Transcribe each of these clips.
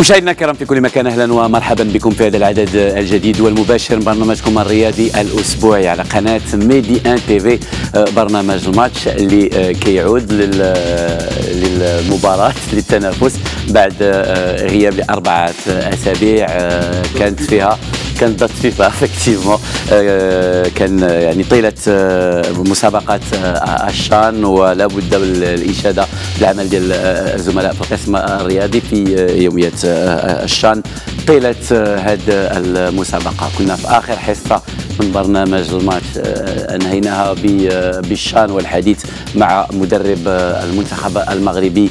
مشاهدينا الكرام في كل مكان أهلا ومرحبا بكم في هذا العدد الجديد والمباشر. من برنامجكم الرياضي الأسبوعي على قناة Medi1 TV. برنامج الماتش اللي كيعود للمباراة للتنافس بعد غياب لأربعة أسابيع كانت فيها كانت ضد فيفا effectivement كان يعني طيلة مسابقات الشان ولا بد بالاشاده بالعمل ديال الزملاء في القسم الرياضي في يوميات الشان. طيلة هذه المسابقة. كنا في آخر حصة من برنامج الماتش أنهيناها بالشان والحديث مع مدرب المنتخب المغربي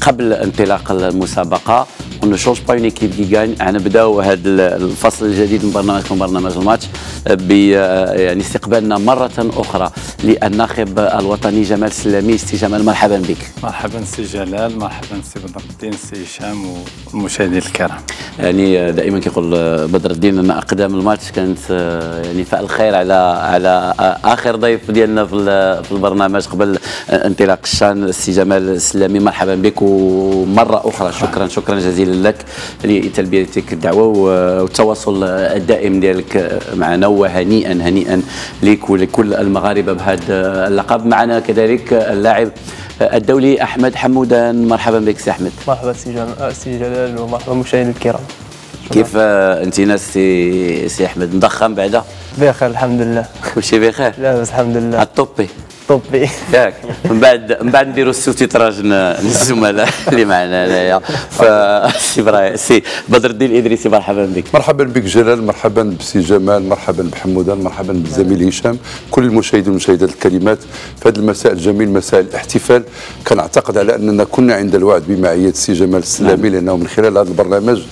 قبل انطلاق المسابقة. On ne change pas une équipe qui gagne نبداو هذا الفصل الجديد من برنامجكم برنامج الماتش ب يعني استقبالنا مرة أخرى للناخب الوطني جمال السلامي سي جمال مرحبا بك. مرحبا سي جلال مرحبا سي بدر الدين سي هشام والمشاهدين الكرام. يعني دائما كيقول بدر الدين أن أقدام الماتش كانت يعني فعل خير على على آخر ضيف ديالنا في البرنامج قبل انطلاق الشان السي جمال السلامي مرحبا بك ومرة أخرى. شكرا شكرا جزيلا. لك لتلبيتك الدعوة والتواصل الدائم ديالك معنا وهنيئا هنيئا لك ولكل المغاربة بهذا اللقب. معنا كذلك اللاعب الدولي أحمد حمودان مرحبا بك سي أحمد. مرحبا سي جلال ومرحبا المشاهدين الكرام. كيف أنت ناس سي سي أحمد؟ مضخم بعدا؟ بخير الحمد لله. كل شيء بخير لاباس الحمد لله. الطوبي طبي. ياك. من بعد من بعد نديروا ال sous-titrage للزملاء اللي معنا هنايا. ف c'est vrai سي بدر الدين الادريسي مرحبا بك. مرحبا بك جلال مرحبا بسي جمال مرحبا بحمودان مرحبا بالزميل هشام. كل المشاهدين والمشاهدات الكريمات في هذا المساء الجميل مساء الاحتفال. كنعتقد على أننا كنا عند الوعد بمعية السي جمال السلامي لأنه من خلال هذا البرنامج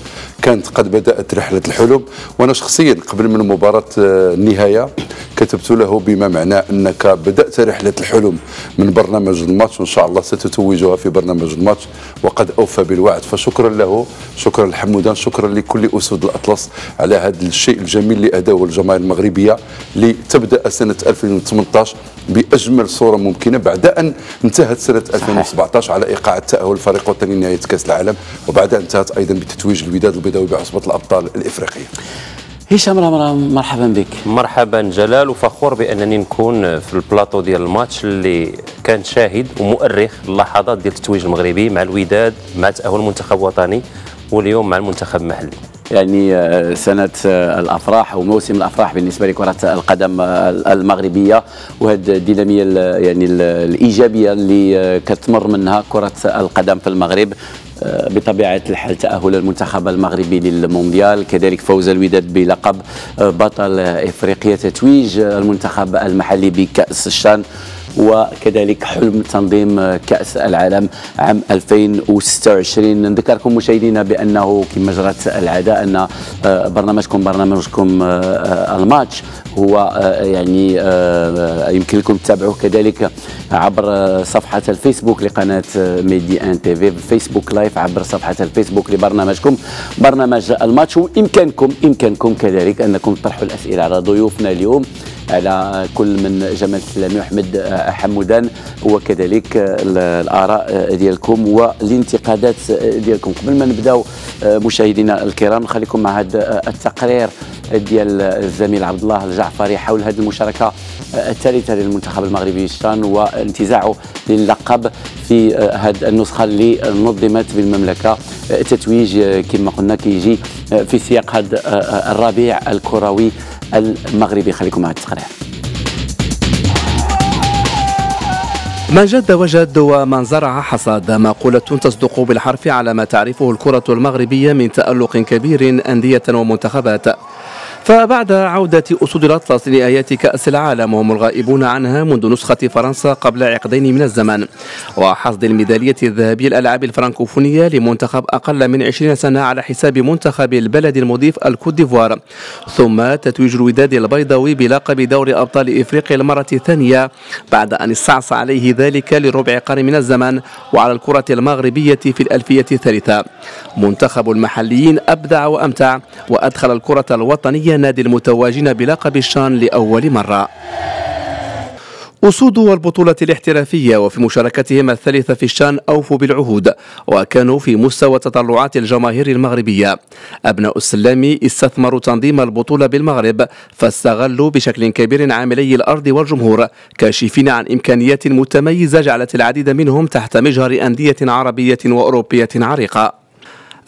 كانت قد بدأت رحلة الحلم. وأنا شخصيا قبل من مباراة النهاية كتبت له بما معناه أنك بدأت رحلة الحلم من برنامج الماتش. وان شاء الله ستتوجها في برنامج الماتش وقد أوفى بالوعد. فشكرا له شكرا لحمودان شكرا لكل أسود الأطلس على هذا الشيء الجميل اللي اداه الجماهير المغربية لتبدأ سنة 2018 بأجمل صورة ممكنة بعد أن انتهت سنة 2017 على إيقاع التأهل الفريق الوطني لنهاية كأس العالم وبعد أن انتهت أيضا بتتويج الوداد البيضاوي بعصبة الأبطال الإفريقية. هشام رمرام مرحبا بك. مرحبا جلال وفخور بأنني نكون في البلاطو ديال الماتش اللي كان شاهد ومؤرخ اللحظات ديال التتويج المغربي مع الوداد مع تأهل المنتخب الوطني واليوم مع المنتخب المحلي. يعني سنة الأفراح وموسم الأفراح بالنسبة لكرة القدم المغربية. وهذه الدينامية يعني الإيجابية اللي كتمر منها كرة القدم في المغرب بطبيعة الحال تأهل المنتخب المغربي للمونديال. كذلك فوز الوداد بلقب بطل افريقيا تتويج المنتخب المحلي بكأس الشان. وكذلك حلم تنظيم كأس العالم عام 2026 نذكركم مشاهدينا بأنه كما جرت العادة أن برنامجكم برنامجكم الماتش هو يعني يمكن لكم تتابعوه كذلك عبر صفحة الفيسبوك لقناة ميدي 1 تي في فيسبوك لايف عبر صفحة الفيسبوك لبرنامجكم برنامج الماتش. وإمكانكم إمكانكم كذلك أنكم تطرحوا الأسئلة على ضيوفنا اليوم على كل من جمال السلامي وحمد حمودان وكذلك الآراء ديالكم والانتقادات ديالكم. قبل ما نبداو مشاهدينا الكرام نخليكم مع هذا التقرير. ديال الزميل عبد الله الجعفري حول هذه المشاركة الثالثة للمنتخب المغربي الشان وانتزاعه للقب في هذه النسخة اللي نظمت بالمملكة. تتويج كما قلنا كيجي في سياق هذا الربيع الكروي المغربي. خليكم مع التقرير. من جد وجد ومن زرع حصاد. مقولة تصدق بالحرف على ما تعرفه الكرة المغربية من تألق كبير أندية ومنتخبات. فبعد عودة أسود الأطلس لنهايات كأس العالم وهم الغائبون عنها منذ نسخة فرنسا قبل عقدين من الزمن وحصد الميدالية الذهبية الألعاب الفرنكوفونية لمنتخب أقل من 20 سنة على حساب منتخب البلد المضيف الكوت ديفوار. ثم تتويج الوداد البيضاوي بلقب دوري أبطال إفريقيا المرة الثانية بعد أن استعصى عليه ذلك لربع قرن من الزمن وعلى الكرة المغربية في الألفية الثالثة. منتخب المحليين أبدع وأمتع وأدخل الكرة الوطنية نادي المتواجين بلقب الشان لأول مرة. أسود البطولة الاحترافية وفي مشاركتهم الثالثة في الشان أوفوا بالعهود وكانوا في مستوى تطلعات الجماهير المغربية. أبناء السلام استثمروا تنظيم البطولة بالمغرب فاستغلوا بشكل كبير عاملي الأرض والجمهور كاشفين عن إمكانيات متميزة جعلت العديد منهم تحت مجهر أندية عربية وأوروبية عريقة.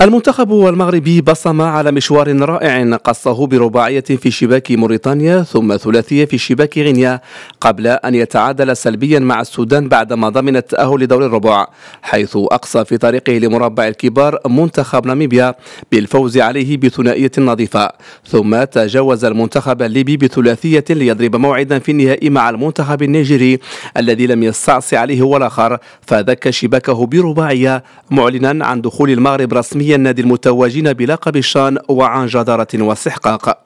المنتخب المغربي بصم على مشوار رائع قصه برباعية في شباك موريتانيا ثم ثلاثية في شباك غينيا قبل أن يتعادل سلبيا مع السودان بعدما ضمن التأهل لدور الربع حيث أقصى في طريقه لمربع الكبار منتخب ناميبيا بالفوز عليه بثنائية نظيفة ثم تجاوز المنتخب الليبي بثلاثية ليضرب موعدا في النهائي مع المنتخب النيجيري الذي لم يستعصي عليه ولا آخر فذك شباكه برباعية معلنا عن دخول المغرب رسميا النادي المتوجين بلقب الشان وعن جدارة واستحقاق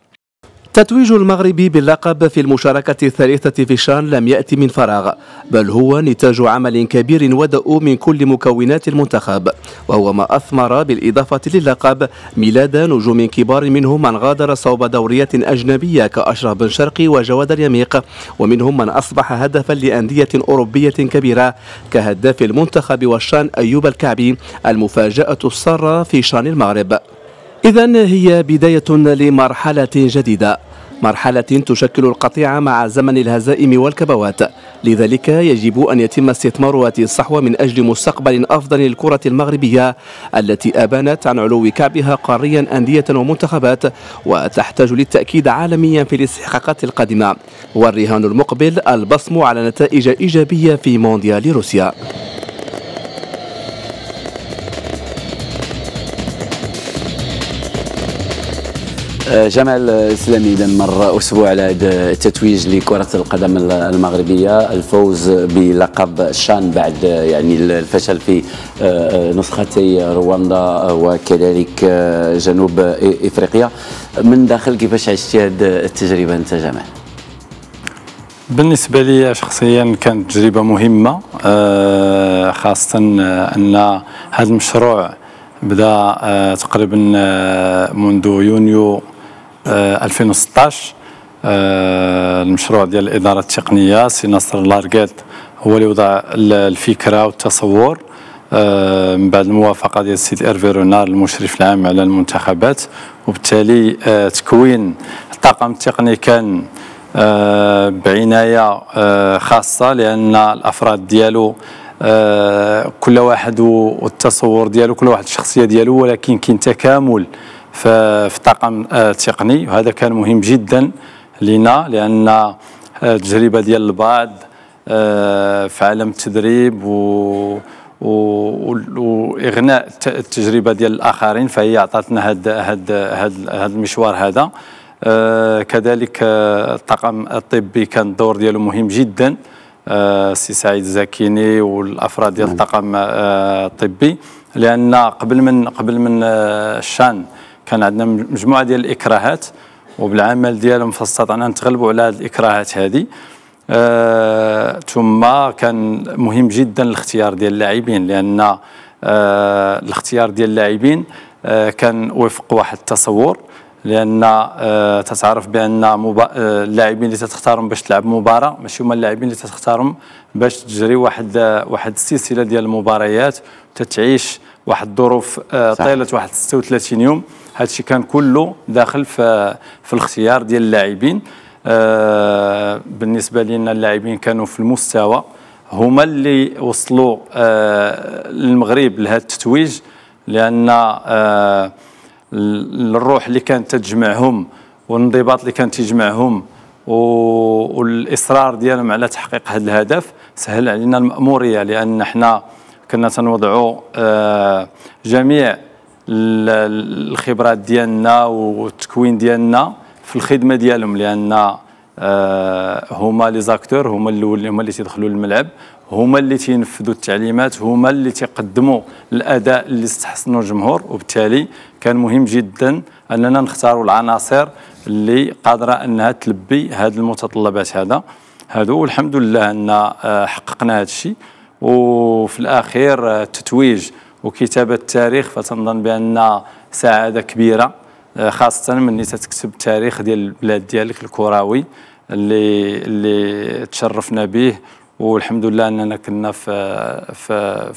تتويج المغرب باللقب في المشاركة الثالثة في الشان لم يأتي من فراغ بل هو نتاج عمل كبير ودأوا من كل مكونات المنتخب وهو ما أثمر بالإضافة للقب ميلاد نجوم كبار منهم من غادر صوب دوريات أجنبية كأشرف بن شرقي وجواد اليميق ومنهم من أصبح هدفا لأندية أوروبية كبيرة كهداف المنتخب والشان أيوب الكعبي المفاجأة السارة في شان المغرب. إذا هي بداية لمرحلة جديدة. مرحلة تشكل القطيعة مع زمن الهزائم والكبوات. لذلك يجب أن يتم استثمار هذه الصحوة من أجل مستقبل أفضل للكرة المغربية التي أبانت عن علو كعبها قاريا أندية ومنتخبات وتحتاج للتأكيد عالميا في الاستحقاقات القادمة. والرهان المقبل البصم على نتائج إيجابية في مونديال روسيا. جمال اسلامي إذا مر أسبوع على هذا التتويج لكرة القدم المغربية. الفوز بلقب الشان بعد يعني الفشل في آه، نسختي رواندا وكذلك آه، جنوب إفريقيا. من داخل كيفاش عشتي هذه التجربة أنت جمال؟ بالنسبة لي شخصيا كانت تجربة مهمة خاصة أن هذا المشروع بدأ تقريبا منذ يونيو 2016 آه، المشروع ديال الإدارة التقنية سي نصر لاركيت هو اللي وضع الفكرة والتصور آه، من بعد الموافقة ديال السيد إيرفي رونار المشرف العام على المنتخبات وبالتالي آه، تكوين الطاقم التقني كان بعناية خاصة لأن الأفراد ديالو كل واحد والتصور ديالو كل واحد الشخصية ديالو ولكن كاين تكامل في الطاقم التقني. وهذا كان مهم جدا لنا لأن التجربة ديال البعض آه، في عالم التدريب و وإغناء التجربة ديال الآخرين فهي عطاتنا هذا هذا هذا المشوار هذا. آه، كذلك آه، الطاقم الطبي كان الدور ديالو مهم جدا. سي سعيد الزكيني والأفراد ديال نعم. الطاقم الطبي. لأن قبل من قبل من الشان كان عندنا مجموعة ديال الإكراهات وبالعمل ديالهم فاستطعنا نتغلبوا على هذه الإكراهات هذه آه ثم كان مهم جدا الاختيار ديال اللاعبين لأن آه الاختيار ديال اللاعبين آه كان وفق واحد التصور لأن آه تتعرف بأن آه، اللاعبين اللي تختارهم باش تلعب مباراة ماشي هما اللاعبين اللي تختارهم باش تجري واحد آه، واحد السلسلة ديال المباريات تتعيش واحد الظروف آه طيله واحد 36 يوم. هذا الشيء كان كله داخل في في الاختيار ديال اللاعبين. آه بالنسبة لنا اللاعبين كانوا في المستوى. هما اللي وصلوا آه للمغرب لهذا التتويج لأن آه الروح اللي كانت تجمعهم والانضباط اللي كان تجمعهم والإصرار ديالهم على تحقيق هذا الهدف سهل علينا المأمورية لأن إحنا كنا تنوضعوا جميع الخبرات ديالنا والتكوين ديالنا في الخدمة ديالهم. لأن آه، هما لي زاكتور هما اللي هما اللي تيدخلوا للملعب هما اللي تينفذوا التعليمات هما اللي تيقدموا الأداء اللي استحسنوا الجمهور. وبالتالي كان مهم جدا أننا نختاروا العناصر اللي قادرة أنها تلبي هذه المتطلبات هذا. هذا والحمد لله أن آه، حققنا هذا الشيء وفي الأخير التتويج آه، وكتابة التاريخ فتنظن بأن سعادة كبيرة آه، خاصة من تكتب التاريخ ديال البلاد ديالك الكروي اللي اللي تشرفنا به والحمد لله أننا كنا في في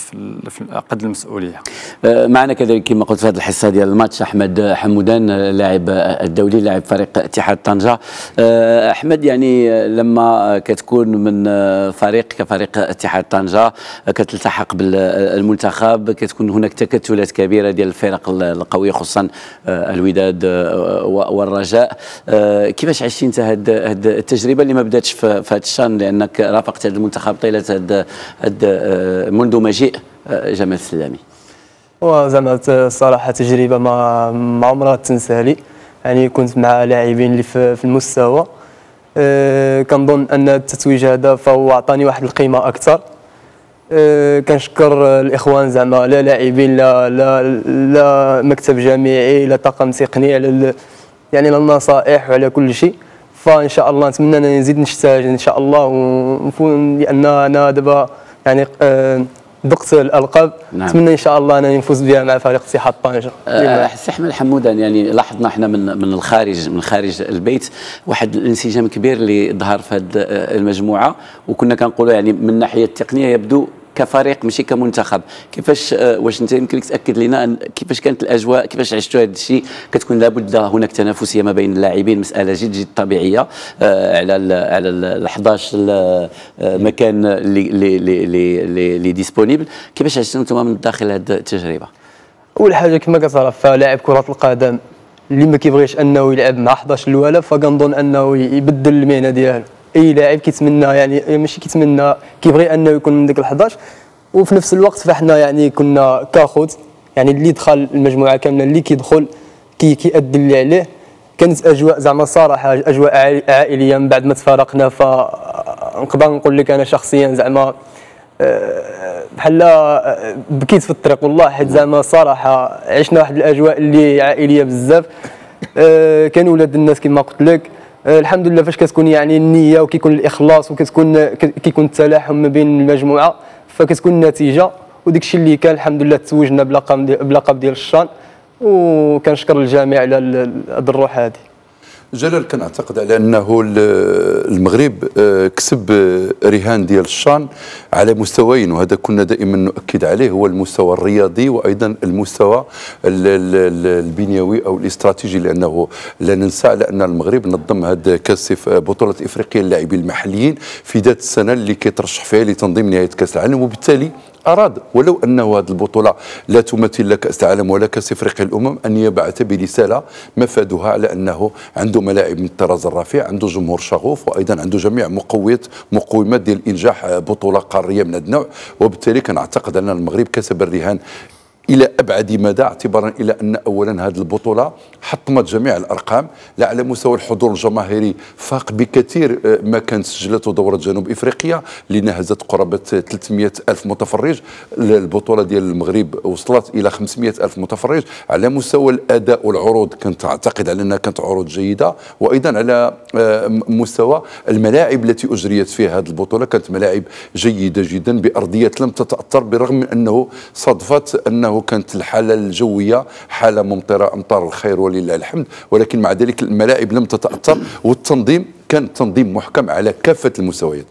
في, قد المسؤولية. آه، معنا كذلك كما قلت في هذه الحصة ديال الماتش احمد حمودان لاعب الدولي لاعب فريق اتحاد طنجة. آه، أحمد يعني لما كتكون من فريق كفريق اتحاد طنجة كتلتحق بالمنتخب كتكون هناك تكتلات كبيرة ديال الفرق القويه خصوصا آه، الوداد والرجاء. كيفاش عشتي انت هذه التجربة اللي ما بداتش في هذا الشان لأنك رافقت هذا المنتخب طيلة هد هد آه، منذ مجيء آه، جمال السلامي. وزعما الصراحه تجربة ما ما عمرها تنسى لي. يعني كنت مع لاعبين اللي في المستوى. أه كنظن أن التتويج هذا فهو عطاني واحد القيمة أكثر. أه كنشكر الإخوان زعما لا لاعبين لا لا لا مكتب جامعي لا طاقم تقني على يعني النصائح وعلى كل شيء. فان شاء الله نتمنى أن نزيد نجتهد إن شاء الله ونفوز لأن أنا دابا يعني آه، ذقت الألقاب. نعم. إن شاء الله أن نفوز بها مع فريق اتحاد طنجة. أه سي أحمد حمودان يعني لاحظنا إحنا من من الخارج من خارج البيت واحد الانسجام كبير اللي ظهر في هذه المجموعة وكنا كنقولوا يعني من الناحية التقنية يبدو كفريق ماشي كمنتخب. كيفاش آه، واش أنت يمكن تأكد لنا كيفاش كانت الأجواء كيفاش عشتوا هذا الشيء؟ كتكون لابد هناك تنافسية ما بين اللاعبين مسألة جد جد طبيعية آه، على ال على ال 11 آه، مكان اللي اللي اللي disponible كيفاش عشتوا أنتم من داخل هذه التجربة؟ أول حاجة كما كتعرف لاعب كرة القدم اللي ما كيبغيش أنه يلعب مع 11 الأولى فكنظن أنه يبدل المهنة ديالو. أي لاعب كيتمنى يعني ماشي كيتمنى كيبغي أنه يكون من ديك ال11 وفي نفس الوقت فإحنا يعني كنا كاخوت يعني اللي دخل المجموعة كاملة اللي كيدخل كي كيأدي اللي عليه. كانت أجواء زعما صراحة أجواء عائلية. من بعد ما تفارقنا فنقدر نقول لك أنا شخصيا زعما آه، بحال آه، بكيت في الطريق. والله حيت زعما صراحة عشنا واحد الأجواء اللي عائلية بزاف. آه، كانوا ولاد الناس كما قلت لك. الحمد لله فاش كتكون يعني النية وكيكون الإخلاص وكتكون كيكون التلاحم ما بين المجموعة فكتكون النتيجة. وداك الشيء اللي كان الحمد لله توجنا بلقب ديال الشان. وكنشكر الجميع على هذه الروح هذه جلال كنعتقد على أنه المغرب آه، كسب آه، رهان ديال الشان على مستويين وهذا كنا دائما نؤكد عليه هو المستوى الرياضي وأيضا المستوى البنيوي أو الاستراتيجي لأنه لا ننسى على أن المغرب نظم هذا كأس بطولة إفريقيا للاعبين المحليين في ذات السنة اللي كيترشح فيها لتنظيم نهاية كأس العالم وبالتالي أراد. ولو أنه هذه البطولة لا تمثل لا كأس العالم ولا كأس إفريقيا الأمم أن يبعث برسالة مفادها على أنه عنده ملاعب من الطراز الرفيع عنده جمهور شغوف وأيضا عنده جميع مقويات مقومات ديال إنجاح بطولة قارية من هذا النوع. وبالتالي كنعتقد أن المغرب كسب الرهان إلى أبعد مدى اعتبارا إلى أن اولا هذه البطولة حطمت جميع الأرقام. لا على مستوى الحضور الجماهيري فاق بكثير آه، ما كانت سجلته دورة جنوب إفريقيا اللي نهزت قرابة 300 ألف متفرج. البطولة ديال المغرب وصلت إلى 500 ألف متفرج. على مستوى الأداء والعروض كنت أعتقد على أنها كانت عروض جيدة. وأيضا على آه، مستوى الملاعب التي أجريت فيها هذه البطولة. كانت ملاعب جيدة جدا بارضيات لم تتأثر برغم من أنه صادفت أنه إنه كانت الحالة الجوية حالة ممطرة أمطار الخير ولله الحمد. ولكن مع ذلك الملاعب لم تتأثر والتنظيم كان تنظيم محكم على كافة المستويات.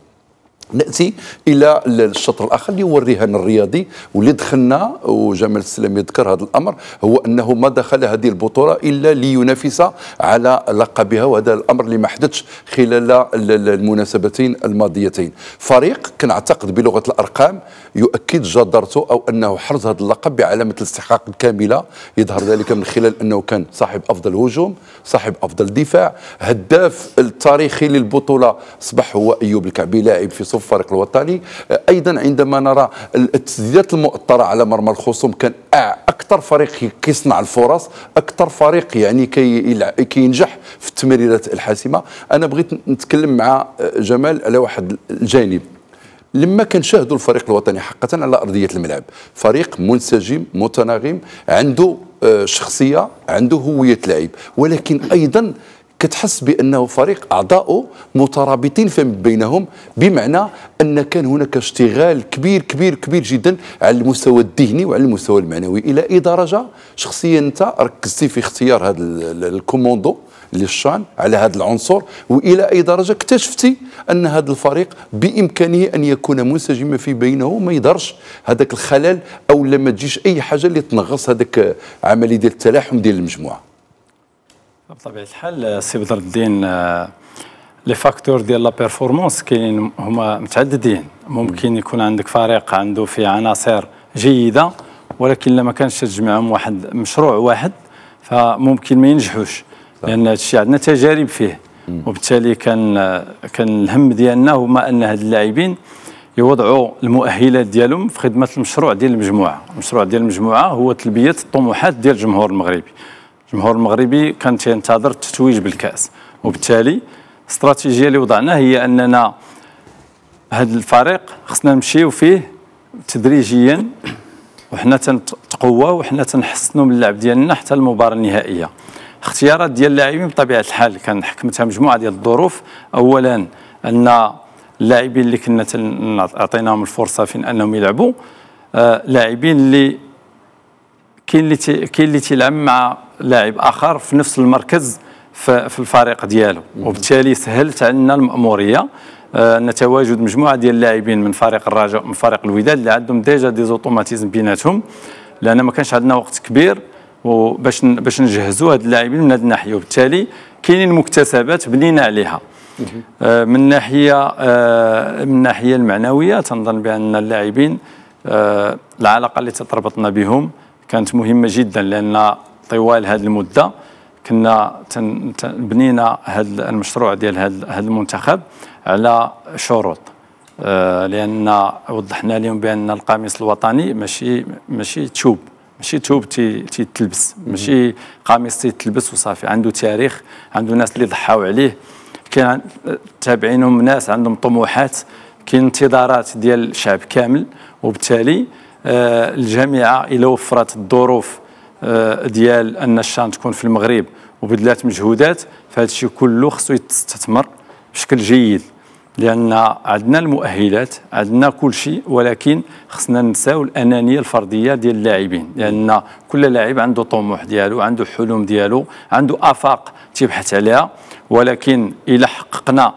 نأتي إلى الشطر الآخر اللي هو الرهان الرياضي واللي دخلنا وجمال السلام يذكر هذا الأمر هو أنه ما دخل هذه البطولة إلا لينافس على لقبها وهذا الأمر اللي ما حدثش خلال المناسبتين الماضيتين. فريق كنعتقد بلغة الأرقام يؤكد جدارته أو أنه حرز هذا اللقب بعلامة الاستحقاق الكاملة. يظهر ذلك من خلال أنه كان صاحب أفضل هجوم صاحب أفضل دفاع. هداف التاريخي للبطولة أصبح هو أيوب الكعبي لاعب في صف الفريق الوطني. أيضا عندما نرى التسديدات المؤطره على مرمى الخصوم كان أكثر فريق كيصنع الفرص أكثر فريق يعني كي كينجح في التمريرات الحاسمة. أنا بغيت نتكلم مع جمال على واحد الجانب. لما كنشاهدوا الفريق الوطني حقا على أرضية الملعب فريق منسجم متناغم عنده آه، شخصية عنده هوية لعب ولكن أيضا كتحس بأنه فريق اعضائه مترابطين فيما بينهم بمعنى أن كان هناك اشتغال كبير كبير كبير جدا على المستوى الذهني وعلى المستوى المعنوي. إلى أي درجة؟ شخصيا أنت ركزتي في اختيار هذا الكوموندو للشان على هذا العنصر وإلى أي درجة اكتشفتي أن هذا الفريق بإمكانه أن يكون منسجما في بينه وما يظهرش هذاك الخلل أو لما تجيش أي حاجة اللي تنغص هذاك عمليه ديال التلاحم ديال المجموعة. بطبيعة الحال سي بدر الدين آه، les facteurs ديال la performance كاينين هما متعددين. ممكن يكون عندك فريق عنده فيه عناصر جيدة ولكن لما كانش تجمعهم واحد مشروع واحد فممكن ما ينجحوش لأن هذا الشيء عندنا تجارب فيه. وبالتالي كان كان الهم ديالنا هما أن هاد اللاعبين يوضعوا المؤهلات ديالهم في خدمة المشروع ديال المجموعة. المشروع ديال المجموعة هو تلبية الطموحات ديال الجمهور المغربي. الجمهور المغربي كان تينتظر التتويج بالكأس. وبالتالي الاستراتيجيه اللي وضعناها هي أننا هذا الفريق خصنا نمشيو فيه تدريجيا وحنا تنتقوى وحنا تنحسنوا من اللعب ديالنا حتى المباراة النهائية. اختيارات ديال اللاعبين بطبيعة الحال كان حكمتها مجموعة ديال الظروف. اولا أن اللاعبين اللي كنا عطيناهم الفرصة فين أنهم يلعبوا آه لاعبين اللي كاين اللي كاين اللي تيلعب مع لاعب آخر في نفس المركز في الفريق ديالو. وبالتالي سهلت عندنا المأمورية. آه، أن تواجد مجموعة ديال اللاعبين من فريق الرجاء من فريق الوداد اللي عندهم ديجا دي زوتوماتيزم بيناتهم. لأن ما كانش عندنا وقت كبير وباش باش نجهزوا هاد اللاعبين من هذه الناحية. وبالتالي كاينين مكتسبات بنينا عليها. آه، من ناحية آه، من الناحيه المعنوية تنظن بأن اللاعبين العلاقة اللي تتربطنا بهم كانت مهمة جدا. لأن طوال هذه المدة. كنا بنينا هذا المشروع ديال هذا المنتخب على شروط. آه لأن وضحنا لهم بأن القميص الوطني ماشي ماشي تشوب ماشي توب تيتلبس ماشي قميص تيتلبس وصافي. عنده تاريخ عنده ناس اللي ضحاو عليه. كاين تابعينهم ناس عندهم طموحات. كاين انتظارات ديال الشعب كامل. وبالتالي آه الجامعة إلى وفرت الظروف ديال أن الشان تكون في المغرب وبذلات مجهودات فهذا الشيء كله خصو يستثمر بشكل جيد. لأن عندنا المؤهلات عندنا كل شيء ولكن خصنا نساو الأنانية الفردية ديال اللاعبين. لأن كل لاعب عنده طموح ديالو عنده حلم ديالو عنده آفاق تيبحث عليها. ولكن إلى حققنا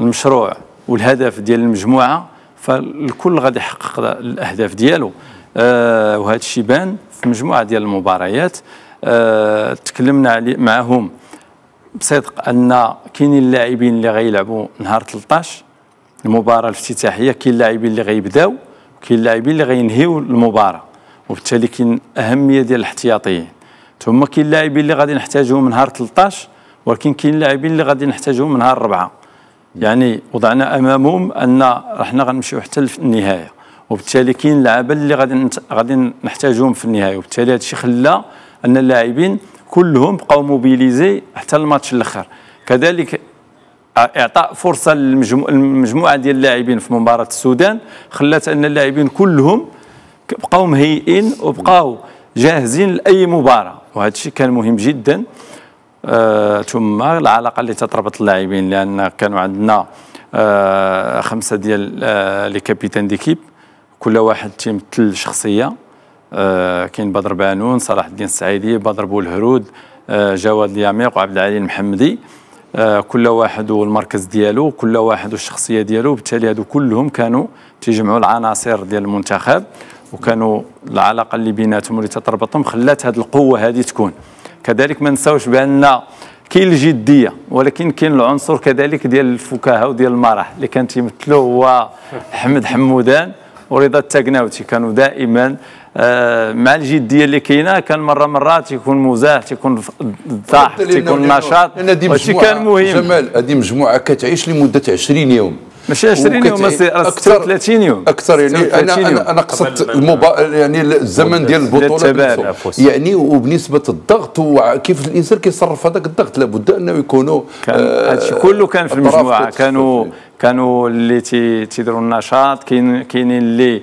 المشروع والهدف ديال المجموعة فالكل غادي يحقق الأهداف ديالو. آه وهذا الشيء بان مجموعة ديال المباريات آه تكلمنا معهم بصدق أن كاينين اللاعبين اللي غيلعبوا نهار 13 المباراة الافتتاحية كاين اللاعبين اللي غيبداو وكاين اللاعبين اللي غينهيو المباراة وبالتالي كاين أهمية ديال الاحتياطيين. ثم كاين اللاعبين اللي غادي نحتاجهم نهار 13 ولكن كاين اللاعبين اللي غادي نحتاجهم نهار 4 يعني وضعنا أمامهم أن رحنا غنمشيو حتى النهاية. وبالتالي كاين لعابه اللي غادي غادي نحتاجهم في النهاية. وبالتالي هذا الشيء خلى أن اللاعبين كلهم بقاو موبيليزي حتى الماتش الآخر كذلك إعطاء فرصة للمجموعة ديال اللاعبين في مباراة السودان خلات أن اللاعبين كلهم بقاو مهيئين وبقاو جاهزين لأي مباراة. وهذا الشيء كان مهم جدا. آه ثم العلاقة اللي تتربط اللاعبين لأن كانوا عندنا آه خمسة ديال آه لي كابيتان ديكيب. كل واحد تيمثل شخصية. آه كاين بدر بانون صلاح الدين السعيدي بدر بولهرود آه جواد الياميق وعبد العلي المحمدي. آه كل واحد والمركز ديالو كل واحد والشخصيه ديالو. بالتالي هادو كلهم كانوا تيجمعوا العناصر ديال المنتخب وكانوا العلاقة اللي بيناتهم واللي تتربطهم خلات هذه القوة هذه تكون. كذلك ما نساوش بأن كاين الجدية ولكن كاين العنصر كذلك ديال الفكاهة وديال المرح اللي كان تيمثلو هو أحمد حمودان. ورضا التاكناوتي كانوا دائما آه، مع الجدية اللي كاينة كان مرة مرات يكون مزاح تيكون ضحك تيكون نشاط. هادشي كان مهم. جمال هذه مجموعة كتعيش لمدة 20 يوم. ماشي 20 يوم أكثر 30 يوم. أكثر يعني أنا أنا أنا قصدت المبا يعني الزمن ديال البطولة يعني وبنسبة الضغط وكيف الإنسان كيصرف هذاك الضغط لابد أنه يكونوا كان هادشي كله كان في المجموعة. كانوا كانوا اللي تيديروا النشاط كاين كاينين اللي آه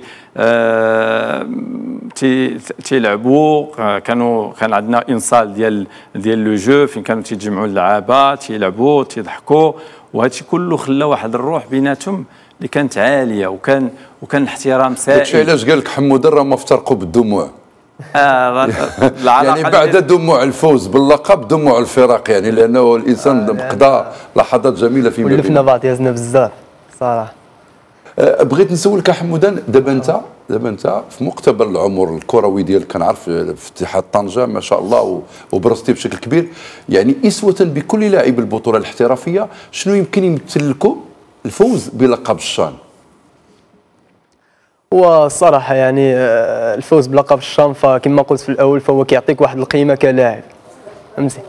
تيلعبوا آه كانوا كان عندنا إنصال ديال ديال لو جو فين كانوا تيتجمعوا اللعابة تيلعبوا تيضحكوا وهذا الشيء كله خلى واحد الروح بيناتهم اللي كانت عالية وكان وكان الاحترام سائل داكشي علاش قال لك حمود راه ما افترقوا بالدموع. آه يعني بعد دموع الفوز باللقب دموع الفراق يعني لأنه الإنسان آه قضى لحظات جميلة في ولفنا بعض يازنا بزاف صراحة. بغيت نسولك حمودان دابا أنت دابا أنت في مقتبل العمر الكروي ديالك كنعرف في اتحاد طنجه ما شاء الله وبرزتي بشكل كبير. يعني إسوة بكل لاعب البطولة الاحترافية شنو يمكن يمثل لكم الفوز بلقب الشان؟ والصراحة يعني آه، الفوز بلقب الشام فكما قلت في الأول فهو كيعطيك واحد القيمة كلاعب. فهمتي؟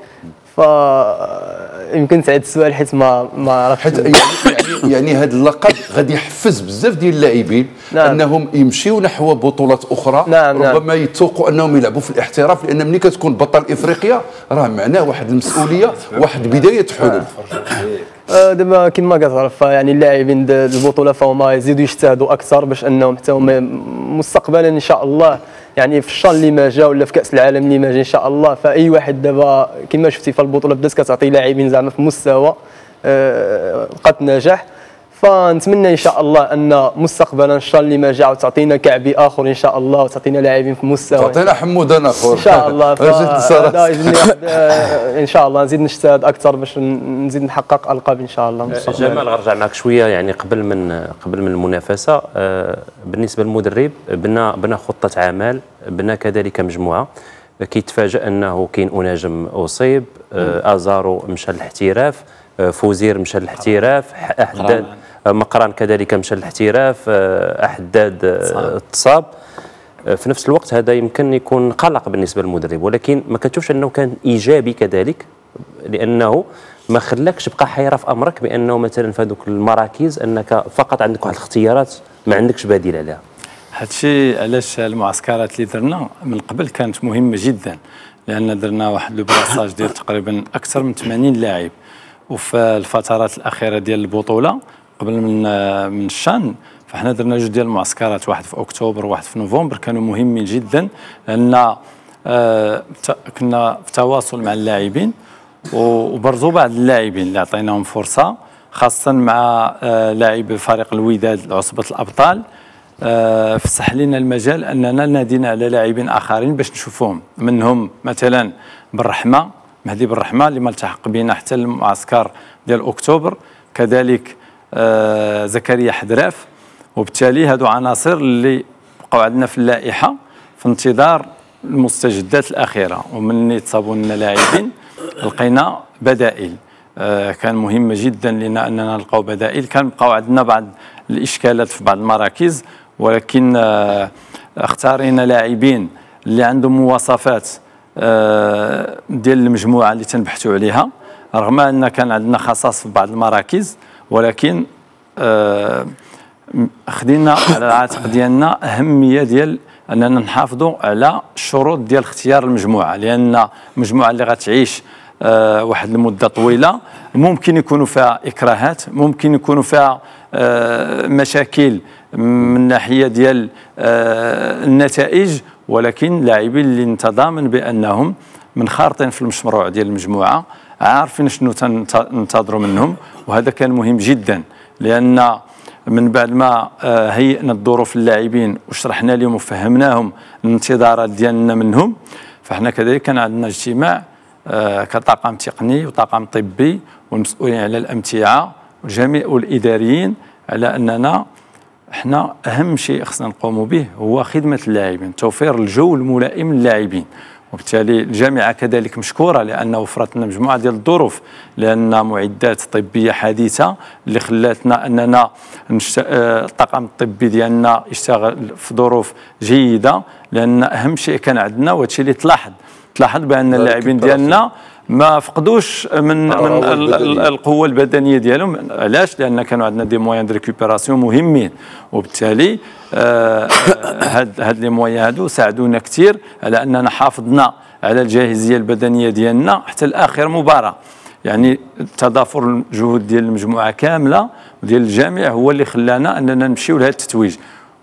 ف يمكن تعيد السؤال حيت ما ما عرفتش حيت يعني يعني هذا اللقب غادي يحفز بزاف ديال اللاعبين نعم. انهم يمشيو نحو بطولات أخرى نعم, نعم. ربما نعم. يتوقوا انهم يلعبوا في الاحتراف لأن ملي كتكون بطل افريقيا راه معناه واحد المسؤولية واحد بداية حلول آه، دابا كما كتعرف يعني اللاعبين البطولة فهما يزيدوا يجتهدوا أكثر باش أنهم حتى هما مستقبلا إن شاء الله يعني في الشان اللي ما جا ولا في كأس العالم اللي ما جا إن شاء الله فأي واحد دابا كما شفتي في البطولة بدأت كتعطي لاعبين زعما في مستوى آه، بقات نجاح فنتمنى إن شاء الله أن مستقبلا إن شاء الله اللي ما جا وتعطينا كعبي آخر إن شاء الله وتعطينا لاعبين في مستوى. تعطينا حمودان اخر إن شاء الله. إن شاء الله نزيد نجتهد أكثر باش نزيد نحقق ألقاب إن شاء الله. جمال غنرجع معك شوية. يعني قبل من قبل من المنافسة آه، بالنسبة للمدرب بنا بنا خطة عمل بنا كذلك مجموعة. كيتفاجئ أنه كاين أناجم أصيب آه، أزارو مشى للاحتراف آه، فوزير مشى للاحتراف احداد مقران كذلك مشى للاحتراف آه، أحداد آه، تصاب في نفس الوقت هذا يمكن يكون قلق بالنسبة للمدرب ولكن ما كتشوفش أنه كان إيجابي كذلك لأنه ما خلاكش تبقى حيرة في أمرك بأنه مثلا في هذوك المراكز أنك فقط عندك واحد الاختيارات ما عندكش بديل عليها. هادشي علاش المعسكرات اللي درنا من قبل كانت مهمة جدا لأن درنا واحد لو براساج ديال تقريبا أكثر من 80 لاعب. وفي الفترات الأخيرة ديال البطولة قبل من من الشان فاحنا درنا جوج ديال المعسكرات واحد في أكتوبر وواحد في نوفمبر كانوا مهمين جدا لأن آه كنا في تواصل مع اللاعبين وبرزوا بعض اللاعبين اللي عطيناهم فرصة خاصه مع آه لاعب فريق الوداد عصبة الأبطال. آه فسح لنا المجال أننا نادينا على لاعبين آخرين باش نشوفوهم منهم مثلا بالرحمة مهدي بالرحمة اللي ما التحق بنا حتى المعسكر ديال أكتوبر. كذلك آه زكريا حدراف وبالتالي هادو عناصر اللي بقاو عندنا في اللائحة في انتظار المستجدات الأخيرة. ومن تصابوا لنا لاعبين لقينا بدائل. آه كان مهم جدا لنا أننا نلقاو بدائل. كان بقاو عندنا بعض الإشكالات في بعض المراكز ولكن آه اختارينا لاعبين اللي عندهم مواصفات آه، ديال المجموعة اللي تنبحثوا عليها. رغم أن كان عندنا خصاص في بعض المراكز ولكن آه، خدينا على العاتق ديالنا أهمية ديال أننا نحافظوا على الشروط ديال اختيار المجموعة لأن المجموعه اللي غتعيش أه واحد المدة طويلة ممكن يكونوا فيها إكراهات ممكن يكونوا فيها أه مشاكل من ناحية ديال النتائج ولكن لاعبين اللي نتضامن بأنهم منخرطين في المشروع ديال المجموعة. عارفين شنو تنتظروا منهم وهذا كان مهم جدا لأن من بعد ما آه، هيئنا الظروف اللاعبين وشرحنا لهم وفهمناهم الانتظارات ديالنا منهم فإحنا كذلك كان عندنا اجتماع آه، كطاقم تقني وطاقم طبي والمسؤولين على الأمتعة وجميع الإداريين على أننا إحنا أهم شيء خصنا نقوموا به هو خدمة اللاعبين توفير الجو الملائم للاعبين. وبالتالي الجامعة كذلك مشكورة لأن وفرت لنا مجموعة ديال الظروف لأن معدات طبية حديثه اللي خلاتنا أننا آه، الطاقم الطبي ديالنا يشتغل في ظروف جيدة لأن أهم شيء كان عندنا وهذا اللي تلاحظ. تلاحظ بأن اللاعبين ديالنا ما فقدوش من من القوة البدنية ديالهم. علاش؟ لأن كانوا عندنا des moyens de récupération مهمين. وبالتالي آه، هاد هاد لي موان هادو ساعدونا كثير على أننا حافظنا على الجاهزية البدنية ديالنا حتى لاخر مباراة. يعني تضافر الجهود ديال المجموعة كاملة وديال الجامع هو اللي خلانا أننا نمشيو لهذا التتويج.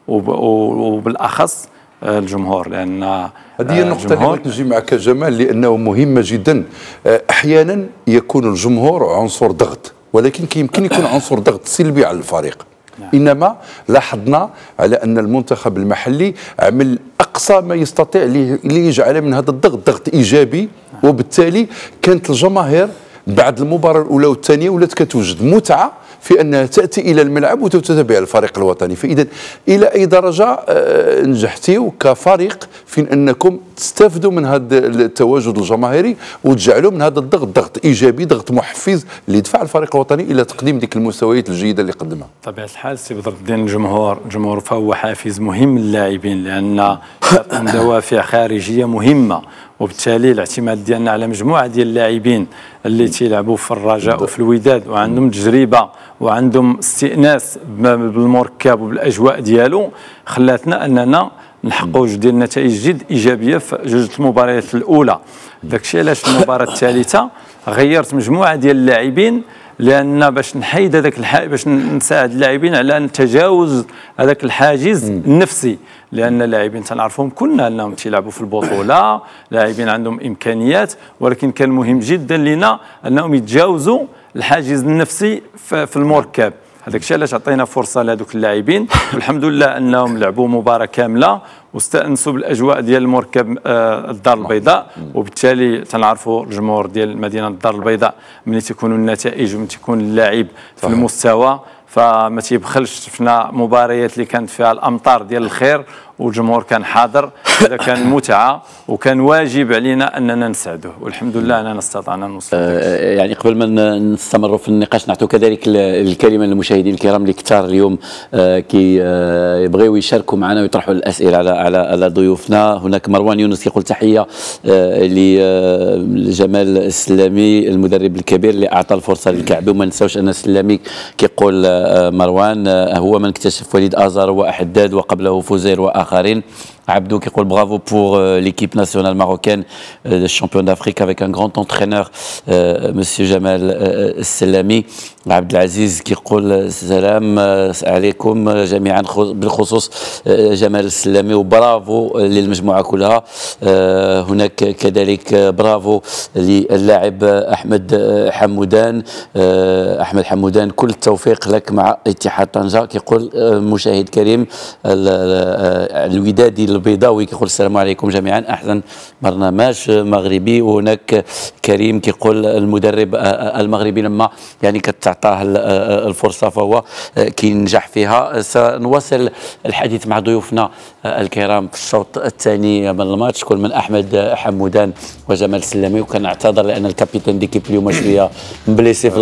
وبالأخص الجمهور لأن هذه هي النقطة اللي بغيت نجي معك جمال لأنه مهمه جدا. آه، أحيانا يكون الجمهور عنصر ضغط ولكن يمكن يكون عنصر ضغط سلبي على الفريق. نعم. إنما لاحظنا على أن المنتخب المحلي عمل أقصى ما يستطيع ليجعل من هذا الضغط ضغط إيجابي. وبالتالي كانت الجماهير بعد المباراة الأولى والثانية ولات كتوجد متعة في انها تأتي إلى الملعب وتتابع الفريق الوطني. فاذا إلى أي درجة آه، نجحتوا كفريق في أنكم تستافدوا من هذا التواجد الجماهيري وتجعلوا من هذا الضغط ضغط إيجابي ضغط محفز ليدفع الفريق الوطني إلى تقديم ديك المستويات الجيدة اللي قدمها. طبيعه الحال سي بدر الدين الجمهور الجمهور فهو حافز مهم للاعبين لأن يعطيهم دوافع خارجية مهمة. وبالتالي الاعتماد ديالنا على مجموعة ديال اللاعبين اللي تيلعبوا في الرجاء وفي الوداد وعندهم تجربة وعندهم استئناس بالمركب وبالأجواء ديالو خلاتنا أننا نحققوا جوج ديال النتائج جد إيجابية في جوج المباريات الأولى. داكشي علاش المباراة الثالثة غيرت مجموعة ديال اللاعبين لأن باش نحيد هذاك الح... باش نساعد اللاعبين على تجاوز هذاك الحاجز النفسي. لأن اللاعبين تنعرفهم كلنا أنهم تيلعبوا في البطولة لاعبين عندهم إمكانيات ولكن كان مهم جدا لنا أنهم يتجاوزوا الحاجز النفسي في المركب. هذاك الشيء علاش عطينا فرصة لهذوك اللاعبين. والحمد لله أنهم لعبوا مباراة كاملة واستأنسوا بالأجواء ديال المركب آه، الدار البيضاء. وبالتالي تنعرفوا الجمهور ديال مدينة الدار البيضاء ملي تكونوا النتائج ومن تكون اللاعب في المستوى. فما تيبخلش شفنا مباريات اللي كانت فيها الأمطار ديال الخير والجمهور كان حاضر هذا كان متعة وكان واجب علينا أننا نساعدوه والحمد لله أننا استطعنا نوصل آه يعني قبل ما نستمروا في النقاش نعطوا كذلك الكلمة للمشاهدين الكرام اللي كثار اليوم آه كي آه يبغيو يشاركوا معنا ويطرحوا الأسئلة على على على ضيوفنا. هناك مروان يونس يقول تحية آه لجمال السلامي المدرب الكبير اللي أعطى الفرصة للكعبي وما نساوش أن السلامي كيقول آه، مروان آه، هو من اكتشف وليد آزار وأحداد وقبله فوزير واخرين Qui bravo pour euh, l'équipe nationale marocaine euh, de champion d'Afrique avec un grand Monsieur Jamal Selami. عبد العزيز كيقول السلام عليكم جميعا بالخصوص جمال السلامي وبرافو للمجموعه كلها هناك كذلك برافو للاعب احمد حمودان احمد حمودان كل التوفيق لك مع اتحاد طنجه كيقول مشاهد كريم الودادي البيضاوي كيقول السلام عليكم جميعا. أحسن برنامج مغربي وهناك كريم كيقول المدرب المغربي لما يعني كتعطاه الفرصة فهو كينجح فيها. سنواصل الحديث مع ضيوفنا الكرام في الشوط الثاني من الماتش. كل من أحمد حمودان وجمال سلامي وكنعتذر لأن ال capitaine d'équipe اليوم شوية مبليسي في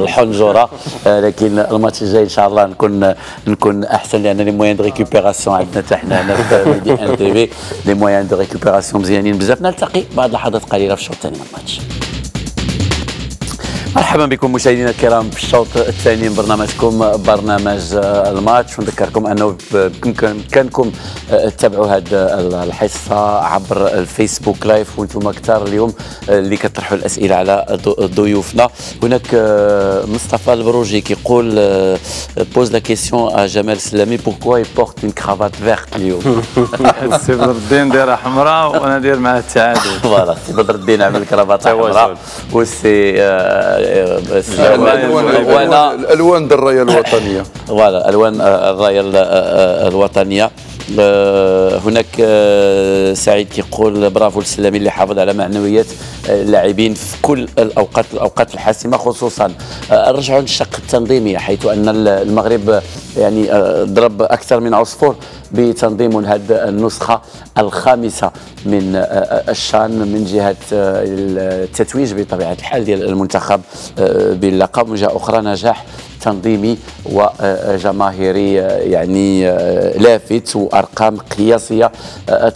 الحنجرة. لكن الماتش الجاي إن شاء الله نكون نكون أحسن لأن les moyens de récupération عندنا حتى حنا. هنا ميدي ان تي في les moyens de récupération مزيانين بزاف نلتقي بعد لحظات قليلة في الشوط الثاني من الماتش. مرحبا بكم مشاهدينا الكرام في الشوط الثاني من برنامجكم برنامج الماتش. ونذكركم أنه بإمكانكم تتابعوا هذه الحصة عبر الفيسبوك لايف. وأنتم كثار اليوم اللي كطرحوا الأسئلة على ضيوفنا. هناك مصطفى البروجي كيقول pose la question à جمال سلامي pourquoi il porte une cravate verte اليوم سي بدر الدين دايره حمراء وأنا داير معاه التعادل فوالا سي بدر الدين عمل cravate حمراء وسي الالوان ديال الرايه الوطنية. فوالا الوان الرايه الوطنية. هناك سعيد كيقول برافو السلامي اللي حافظ على معنويات اللاعبين في كل الاوقات الأوقات الحاسمة خصوصا نرجعوا للشق التنظيمي حيث أن المغرب يعني ضرب أكثر من عصفور. بتنظيم هذه النسخة الخامسة من الشان من جهة التتويج بطبيعة الحال ديال المنتخب باللقب من جهه أخرى نجاح تنظيمي وجماهيري يعني لافت وأرقام قياسية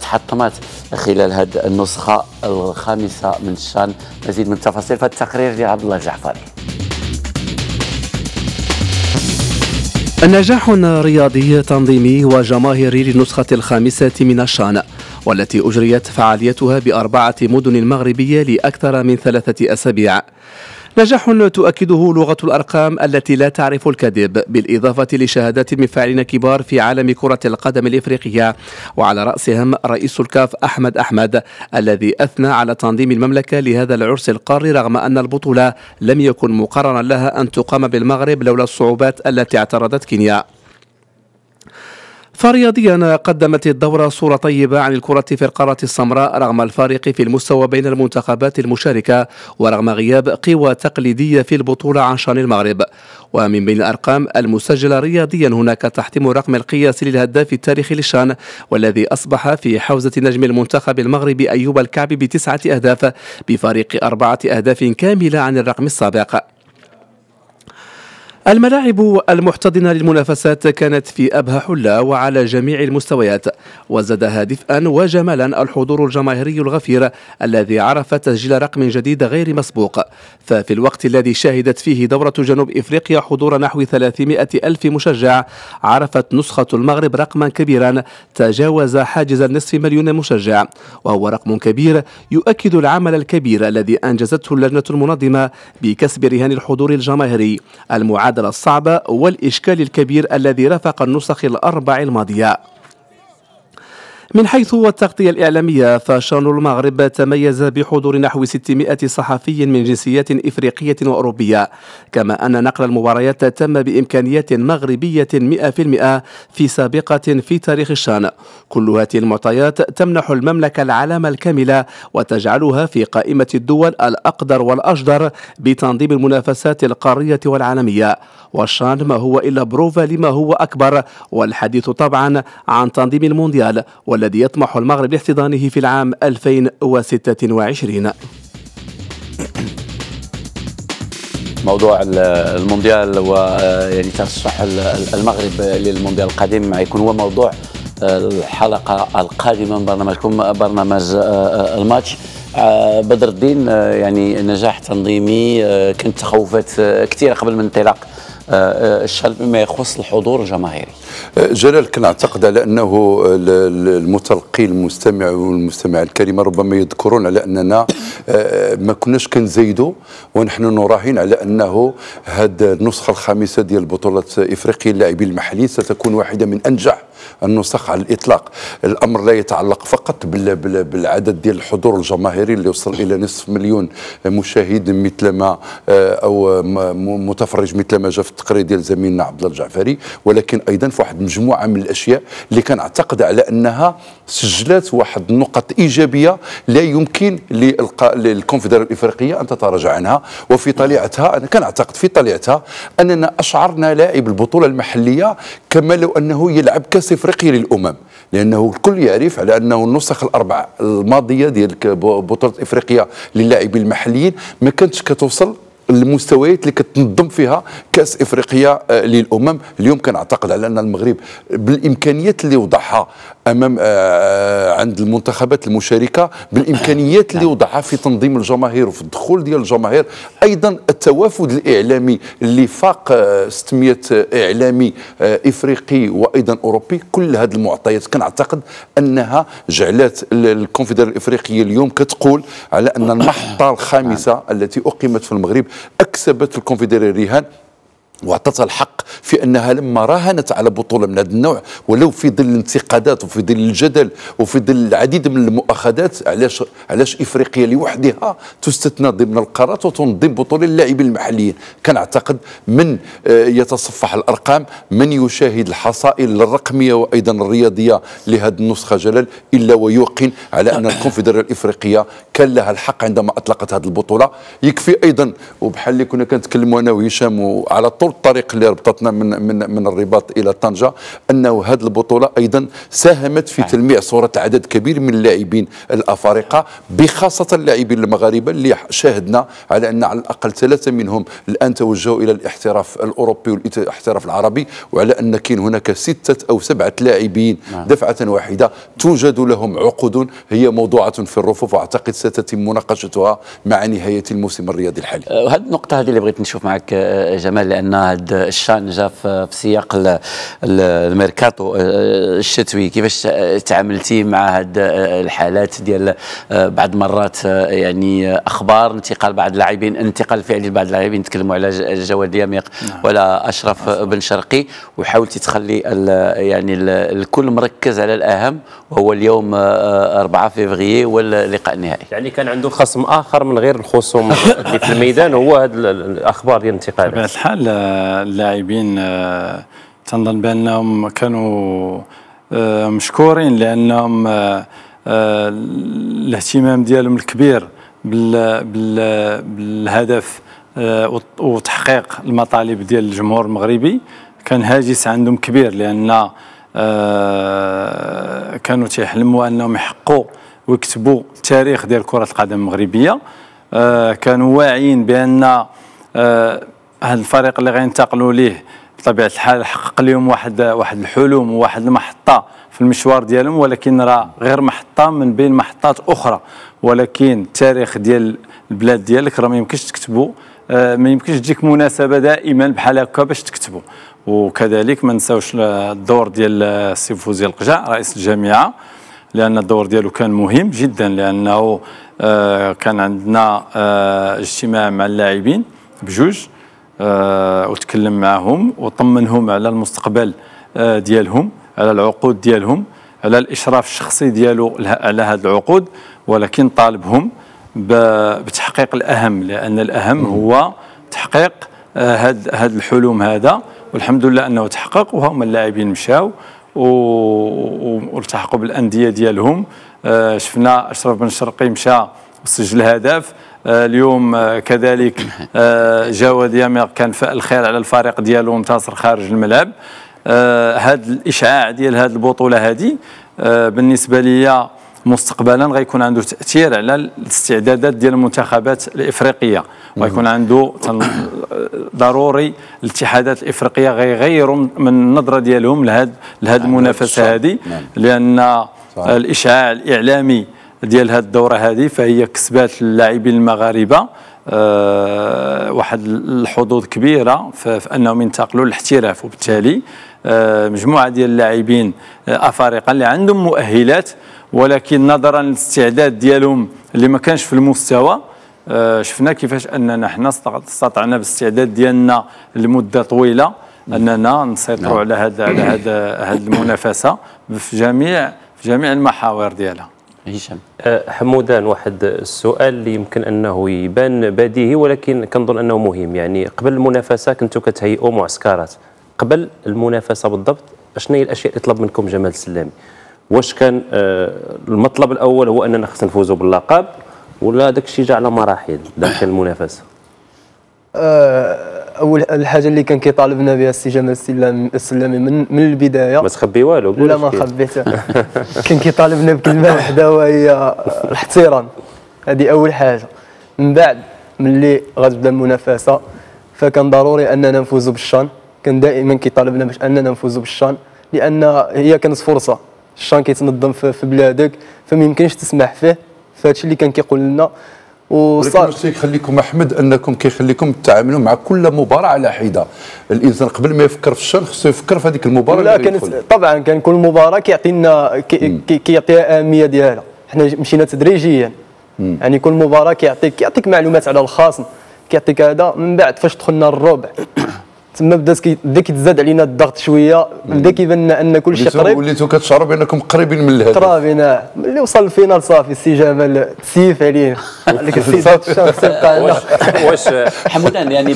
تحطمت خلال هذه النسخة الخامسة من الشان. مزيد من التفاصيل في التقرير ديال عبد الله الجعفري. نجاح رياضي تنظيمي وجماهيري للنسخة الخامسة من الشان والتي أجريت فعاليتها بأربعة مدن مغربية لأكثر من ثلاثة أسابيع. نجاح تؤكده لغة الأرقام التي لا تعرف الكذب بالإضافة لشهادات من فاعلين كبار في عالم كرة القدم الإفريقية. وعلى رأسهم رئيس الكاف أحمد أحمد الذي أثنى على تنظيم المملكة لهذا العرس القاري رغم أن البطولة لم يكن مقررا لها أن تقام بالمغرب لولا الصعوبات التي اعترضت كينيا. فرياضيا قدمت الدورة صورة طيبة عن الكرة في القارة السمراء رغم الفارق في المستوى بين المنتخبات المشاركة ورغم غياب قوى تقليدية في البطولة عن شان المغرب. ومن بين الأرقام المسجلة رياضيا هناك تحطيم الرقم القياسي للهداف التاريخي للشان والذي أصبح في حوزة نجم المنتخب المغربي أيوب الكعبي بتسعة أهداف بفارق أربعة أهداف كاملة عن الرقم السابق. الملاعب المحتضنة للمنافسات كانت في أبهى حلة وعلى جميع المستويات وزاد هادفا وجمالا الحضور الجماهيري الغفير الذي عرف تسجيل رقم جديد غير مسبوق. ففي الوقت الذي شهدت فيه دورة جنوب إفريقيا حضور نحو 300 ألف مشجع عرفت نسخة المغرب رقما كبيرا تجاوز حاجز النصف مليون مشجع وهو رقم كبير يؤكد العمل الكبير الذي أنجزته اللجنة المنظمة بكسب رهان الحضور الجماهيري المعاد المعادلة الصعبة والإشكال الكبير الذي رافق النسخ الأربع الماضية. من حيث التغطية الإعلامية فشان المغرب تميز بحضور نحو 600 صحفي من جنسيات إفريقية وأوروبية. كما أن نقل المباريات تم بإمكانيات مغربية 100% في سابقة في تاريخ الشان. كل هذه المعطيات تمنح المملكة العلامة الكاملة وتجعلها في قائمة الدول الأقدر والأجدر بتنظيم المنافسات القارية والعالمية. والشان ما هو إلا بروفا لما هو أكبر والحديث طبعا عن تنظيم المونديال. والذي يطمح المغرب لاحتضانه في العام 2026 موضوع المونديال ويعني ترشح المغرب للمونديال القادم يكون هو موضوع الحلقة القادمة من برنامجكم برنامج الماتش. بدر الدين يعني نجاح تنظيمي كانت تخوفات كثيرة قبل من انطلاق الشغل بما يخص الحضور الجماهيري. جلال كنعتقد على أنه المتلقي المستمع والمستمع الكريمه ربما يذكرون على أننا آه، ما كناش كنزيدوا ونحن نراهن على أنه هذه النسخة الخامسة ديال بطولة إفريقيا اللاعبين المحليين ستكون واحدة من أنجح النسخ على الإطلاق. الأمر لا يتعلق فقط بالعدد ديال الحضور الجماهيري اللي وصل إلى نصف مليون مشاهد مثل ما آه، أو متفرج مثل ما جاء في التقرير ديال زميلنا عبد الله الجعفري. ولكن أيضا في واحد مجموعة من الأشياء اللي كنعتقد على أنها سجلت واحد النقط إيجابية لا يمكن للكونفدراليه الإفريقية أن تتراجع عنها. وفي طليعتها أنا كنعتقد في طليعتها أننا أشعرنا لاعب البطولة المحلية كما لو أنه يلعب كاس افريقيا للأمم لأنه الكل يعرف على أنه النسخ الاربع الماضية ديال بطولة إفريقيا للاعبين المحليين ما كانتش كتوصل المستويات اللي كتنظم فيها كأس إفريقيا آه، للأمم. اليوم كنعتقد على أن المغرب بالإمكانيات اللي وضعها أمام آه، عند المنتخبات المشاركة بالإمكانيات اللي وضعها في تنظيم الجماهير وفي الدخول ديال الجماهير. أيضا التوافد الإعلامي اللي فاق 600 آه، إعلامي إفريقي وأيضا أوروبي. كل هذه المعطيات كنعتقد أنها جعلت الكونفدراليه الإفريقية اليوم كتقول على أن المحطة الخامسة التي أقيمت في المغرب أكسبت الكونفدراليه رهان واعطتها الحق في أنها لما راهنت على بطولة من هذا النوع ولو في ظل الانتقادات وفي ظل الجدل وفي ظل العديد من المؤاخذات علاش علاش إفريقيا لوحدها تستثنى ضمن القارات وتنظم بطولة اللاعبين المحليين؟ كنعتقد من آه، يتصفح الأرقام من يشاهد الحصائل الرقمية وأيضا الرياضية لهذه النسخة جلال إلا ويوقن على أن الكونفدرالية الإفريقية كان لها الحق عندما أطلقت هذه البطولة. يكفي أيضا وبحال اللي كنا كنتكلموا أنا وهشام على طول الطريق اللي ربطتنا من من من الرباط إلى طنجة أنه هذه البطولة أيضا ساهمت في تلميع صورة عدد كبير من اللاعبين الأفارقة بخاصة اللاعبين المغاربة اللي شاهدنا على أن على الأقل ثلاثة منهم الآن توجهوا إلى الاحتراف الأوروبي والاحتراف العربي وعلى أن كاين هناك ستة أو سبعة لاعبين نعم. دفعة واحدة توجد لهم عقود هي موضوعة في الرفوف وأعتقد ستتم مناقشتها مع نهاية الموسم الرياضي الحالي. هذه النقطة هذه اللي بغيت نشوف معك أه، جمال لأن هذا الشان جا في سياق الميركاتو آه، الشتوي. كيفاش تعاملتي مع هاد الحالات ديال آه، بعض مرات آه، يعني أخبار انتقال بعض اللاعبين انتقال فعلي لبعض اللاعبين نتكلموا على جواد دياميق نعم. ولا أشرف بن شرقي. وحاولتي تخلي يعني الكل مركز على الأهم وهو اليوم 4 فيفري واللقاء النهائي. يعني كان عنده خصم آخر من غير الخصوم اللي في الميدان هو هذه الأخبار ديال الانتقال بطبيعة الحال اللاعبين آه، تنظن بأنهم كانوا آه، مشكورين لأنهم آه، الاهتمام ديالهم الكبير بال بال بالهدف وتحقيق المطالب ديال الجمهور المغربي كان هاجس عندهم كبير لأن كانوا تيحلموا أنهم يحققوا ويكتبوا التاريخ ديال كرة القدم المغربية. كانوا واعيين بأن هذا الفريق اللي غينتقلوا ليه بطبيعة الحال حقق لهم واحد واحد الحلم وواحد المحطة في المشوار ديالهم ولكن راه غير محطة من بين محطات أخرى. ولكن التاريخ ديال البلاد ديالك راه ما يمكنش تكتبوا آه، ما يمكنش تجيك مناسبة دائما بحال هكا باش تكتبوا. وكذلك ما نساوش الدور ديال السي فوزي القجع رئيس الجامعة لأن الدور ديالو كان مهم جدا لأنه آه، كان عندنا آه، اجتماع مع اللاعبين بجوج. وتكلم معهم وطمنهم على المستقبل آه، ديالهم على العقود ديالهم على الإشراف الشخصي ديالو على هذه العقود. ولكن طالبهم بتحقيق الأهم لأن الأهم هو تحقيق هاد هاد الحلم هذا. والحمد لله أنه تحقق وهما اللاعبين مشاو والتحقوا بالأندية ديالهم. آه، شفنا أشرف بن شرقي مشى وسجل هدف. آه، اليوم آه، كذلك آه، جاوا ديامير كان الخير على الفريق ديالو وانتصر خارج الملعب. هذا الإشعاع ديال هذه البطولة هذه بالنسبة لي مستقبلا غيكون عنده تأثير على الاستعدادات ديال المنتخبات الإفريقية. وغيكون عنده ضروري الاتحادات الإفريقية غيغيروا من النظرة ديالهم لهذه لهذه المنافسة هذه نعم. لأن الإشعاع الإعلامي ديال هذه الدورة هذه فهي كسبات اللاعبين المغاربة أه واحد الحظوظ كبيرة في انهم ينتقلوا للاحتراف وبالتالي أه مجموعة ديال اللاعبين آه، أفارقة اللي عندهم مؤهلات ولكن نظرا للاستعداد ديالهم اللي ما كانش في المستوى أه شفنا كيفاش أننا حنا استطعنا بالاستعداد ديالنا لمدة طويلة أننا نسيطروا نعم. على هذا على هذا هذه المنافسة في جميع في جميع المحاور ديالها هشام. أه، حمودان واحد السؤال اللي يمكن أنه يبان بديهي ولكن كنظن أنه مهم. يعني قبل المنافسة كنتوا كتهيئوا معسكرات. قبل المنافسة بالضبط شنو هي الأشياء اللي طلب منكم جمال السلامي؟ واش كان أه، المطلب الأول هو أننا خصنا نفوزوا باللقب ولا داك الشيء جا على مراحل داخل المنافسة؟ أه أول الحاجة اللي كان كيطالبنا بها السي جمال السلامي من من البداية. ما تخبي والو لا ما خبيت كان كيطالبنا بكلمة واحدة وهي الاحترام. هذه أول حاجة. من بعد ملي غتبدا المنافسة فكان ضروري أننا نفوزوا بالشان. كان دائما كيطالبنا باش أننا نفوزوا بالشان لأن هي كانت فرصة. الشان كيتنظم في بلادك فما يمكنش تسمح فيه. فهادشي اللي كان كيقول لنا وصار ولكن يخليكم أحمد أنكم كيخليكم تتعاملوا مع كل مباراة على حدة. الإنسان قبل ما يفكر في الشر خصو يفكر في هذيك المباراة لا كانت طبعا كان كل مباراة كيعطينا كيعطيها أهمية ديالها. حنا مشينا تدريجيا. مم. يعني كل مباراة كيعطيك كيعطيك معلومات على الخصم كيعطيك هذا من بعد فاش دخلنا الربع تما بدات بدا كيتزاد علينا الضغط شوية بدا كيبان لنا أن كل شيء قريب. وليتوا كتشعروا بأنكم قريبين من الهدف. قرابين ملي وصل ال finale صافي السي جمال تسيف علينا قال لك واش حمودان يعني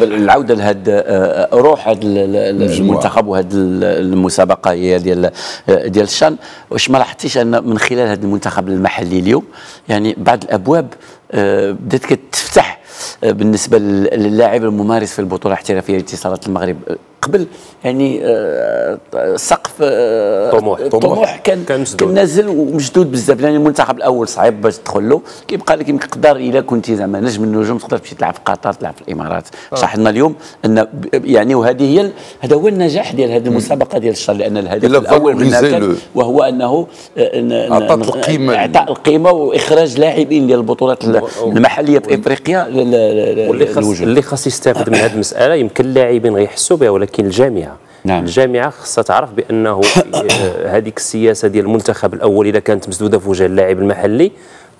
بالعوده لهاد آه، روح هذا المنتخب وهذه المسابقة هي ديال ديال الشان. واش ما لاحظتيش أن من خلال هذا المنتخب المحلي اليوم يعني بعض الأبواب آه، بدات كتفتح بالنسبة للاعب الممارس في البطولة الاحترافيه لاتصالات المغرب. قبل يعني آه، سقف آه، طموح. طموح. كان كان, كان نازل ومشدود بزاف. لأن المنتخب الأول صعيب باش تدخل له. كيبقى لك يقدر إلا كنت زعما نجم النجوم تقدر تمشي تلعب في قطر تلعب في الإمارات. آه. اليوم أن يعني وهذه هي هذا هو النجاح ديال هذه المسابقة ديال الشهر لأن الهدف الأول منها كان وهو أنه اعطاء القيمه إعطاء القيمة وإخراج لاعبين ديال البطولات المحلية في إفريقيا واللي خاص اللي خاص يستافد من هذه المسألة يمكن اللاعبين غيحسوا بها ولكن ولكن الجامعة نعم. الجامعة خصها تعرف بأنه هذيك السياسة ديال المنتخب الأول إذا كانت مسدودة في وجه اللاعب المحلي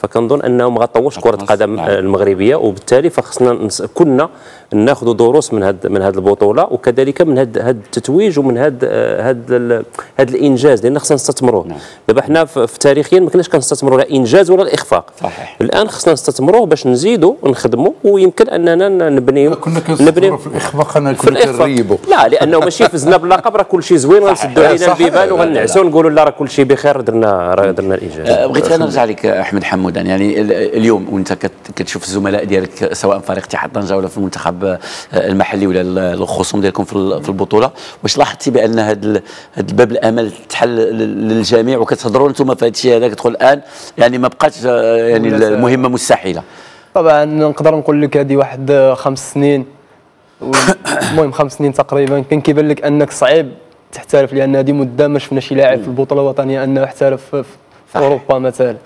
فكنظن انه ما غطوش كرة القدم نعم. المغربية وبالتالي فخصنا كنا ناخذ دروس من هذا من هذه البطولة وكذلك من هذا هذا التتويج ومن هذا هذا هذا الإنجاز لأن خصنا نستثمروه نعم. دابا حنا في تاريخيا ما كناش كنستثمروا لا إنجاز ولا الإخفاق صحيح. الآن خصنا نستثمروه باش نزيدوا ونخدموا ويمكن أننا نبنيو كنا كنستثمروا في الإخفاق انا كنا الإخفاق كنريبوا لا لأنه ماشي فزنا باللقب راه كل شيء زوين غنسدوا علينا. البيبان وغنعسوا ونقولوا لا راه كل شيء بخير درنا راه درنا الإنجاز أه، بغيت أنا نرجع لك أحمد حمودان يعني ال- اليوم وانت كت- كتشوف الزملاء ديالك سواء فريق اتحاد طنجة ولا في المنتخب أه، المحلي ولا ال- الخصوم ديالكم في ال- في البطولة. واش لاحظتي بأن هذا الباب الأمل تحل لل- للجميع وكتهضروا أنتم في هذا الشيء هذا؟ كتقول الآن يعني ما بقاتش أه، يعني. المهمة مستحيلة. طبعا نقدر نقول لك هذه واحد خمس سنين. المهم خمس سنين تقريبا. كان كيبان لك أنك صعيب تحترف لأن هذه مدة ما شفنا شي لاعب في البطولة الوطنية أنه احترف في. أوروبا مثلا.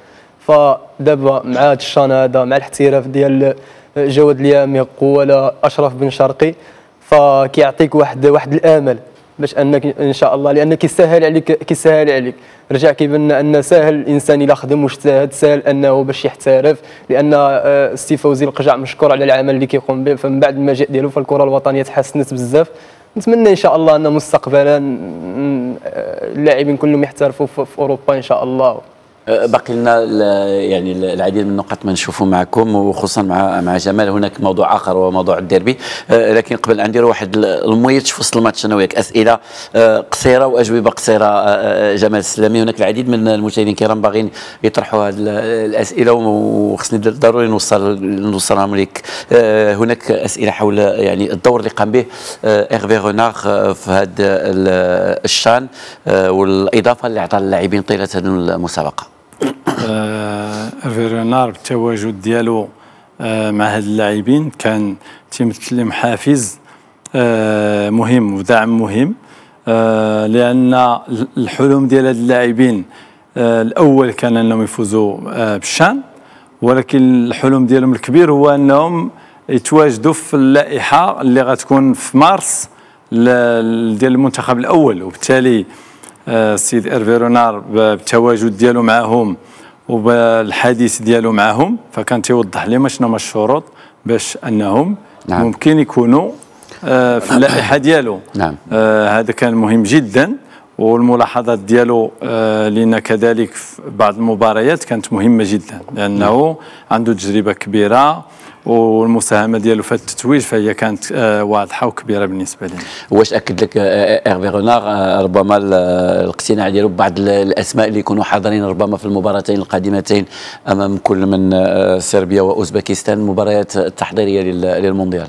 فدابا مع هذا الشان هذا مع الاحتراف ديال جواد الياميق ولا أشرف بن شرقي فكيعطيك واحد واحد الآمل باش أنك إن شاء الله لأن كيسهل عليك كيسهل عليك. رجع كيبان أن ساهل الإنسان إلا خدم واجتهد ساهل أنه باش يحترف لأن آه، سي فوزي القجع مشكور على العمل اللي كيقوم به فمن بعد المجيء ديالو فالكرة الوطنية تحسنت بزاف. نتمنى إن شاء الله أن مستقبلا آه، اللاعبين كلهم يحترفوا في أوروبا إن شاء الله. باقي لنا يعني ال- العديد من النقط ما نشوفوا معكم وخصوصا مع مع جمال. هناك موضوع آخر وهو موضوع الديربي. أه، لكن قبل أن نديروا واحد ال- الميت في وسط الماتش أنا وياك. أسئلة أه، قصيرة وأجوبة قصيرة أه، جمال السلامي. هناك العديد من المشاهدين الكرام باغيين يطرحوا هذه ال- الأسئلة وخصني ضروري نوصل نوصلهم لك هناك أسئلة حول يعني الدور اللي قام به إيرفي رونار في هذا ال- الشان والإضافة اللي عطاها للاعبين طيلة هذه المسابقة. آه، هيرفي رونار بالتواجد ديالو آه، مع هاد اللاعبين. كان تيمثل لهم حافز آه، مهم ودعم مهم. لأن الحلم ديال هاد اللاعبين الأول كان أنهم يفوزوا بالشان ولكن الحلم ديالهم الكبير هو أنهم يتواجدوا في اللائحة اللي غتكون في مارس ديال المنتخب الأول. وبالتالي السيد ايرفي رونار بالتواجد ديالو معهم وبالحديث ديالو معهم فكان تيوضح لهم شنو هما الشروط باش أنهم نعم. نعم. ممكن يكونوا آه، في اللائحة ديالو نعم. آه، هذا كان مهم جدا والملاحظات ديالو آه، لنا كذلك في بعض المباريات كانت مهمة جدا لأنه عنده تجربة كبيرة والمساهمة ديالو في التتويج فهي كانت آه، واضحة وكبيرة بالنسبة لنا. واش أكد لك آه، ايرفي رونار آه، ربما ال- الاقتناع ديالو ببعض ال- الأسماء اللي يكونوا حاضرين ربما في المباراتين القادمتين أمام كل من آه، صربيا وأوزبكستان المباريات التحضيريه لل- للمونديال.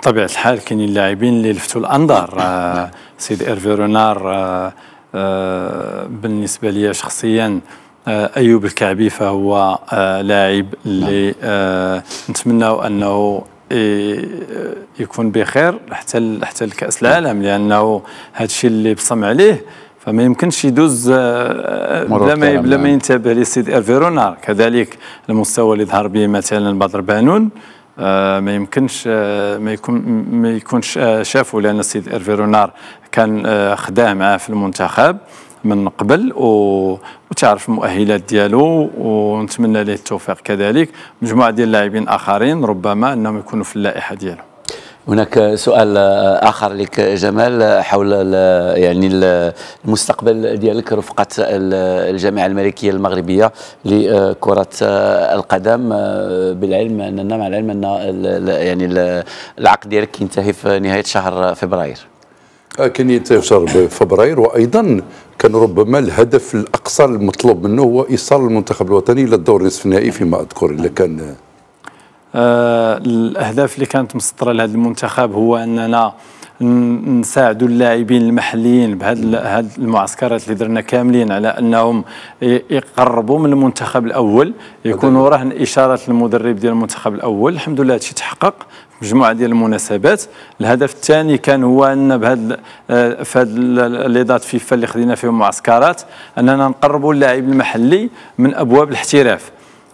بطبيعه الحال كاينين لاعبين اللي لفتوا الأنظار آه، سيد ايرفي رونار آه، آه، بالنسبة لي شخصيا آه، أيوب الكعبي فهو آه، لاعب اللي آه، نتمنى أنه يكون بخير حتى حتى لكاس العالم لأنه هذا الشيء اللي بصم عليه فما يمكنش يدوز آه، بلا ما بلا ما نعم. ينتبه للسيد ايرفي رونار كذلك المستوى اللي ظهر به مثلا بدر بانون آه، ما يمكنش آه، ما يكون ما يكونش آه، شافه لأن السيد ايرفي رونار كان آه، خداه معاه في المنتخب. من قبل و- وتعرف المؤهلات ديالو ونتمنى له التوفيق كذلك. مجموعة ديال اللاعبين آخرين ربما أنهم يكونوا في اللائحة ديالو هناك سؤال آخر لك جمال حول يعني ال- المستقبل ديالك رفقة ال- الجامعة الملكية المغربية لكرة القدم. بالعلم أننا مع العلم أن يعني ال- العقد ديالك ينتهي في نهاية شهر فبراير. كان ينتهي في شهر فبراير وأيضا كان ربما الهدف الأقصى المطلوب منه هو إيصال المنتخب الوطني إلى الدور نصف النهائي فيما أذكر الا كان آه، الأهداف اللي كانت مسطرة لهذا المنتخب هو أننا نساعدوا اللاعبين المحليين بهذه المعسكرات اللي درنا كاملين على أنهم يقربوا من المنتخب الأول يكونوا رهن إشارة المدرب ديال المنتخب الأول. الحمد لله هادشي تحقق. مجموعة ديال المناسبات. الهدف الثاني كان هو أن بهذا في ال- لي دات فيفا اللي خدينا فيهم معسكرات أننا نقربوا اللاعب المحلي من أبواب الاحتراف.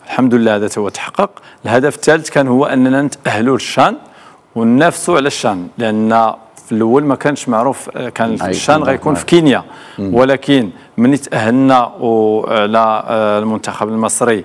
الحمد لله هذا هو تحقق. الهدف الثالث كان هو أننا نتأهلوا للشان وننافسوا على الشان لأن في الأول ما كانش معروف آه، كان الشان غيكون في. كينيا. ولكن من تاهلنا على آه، المنتخب المصري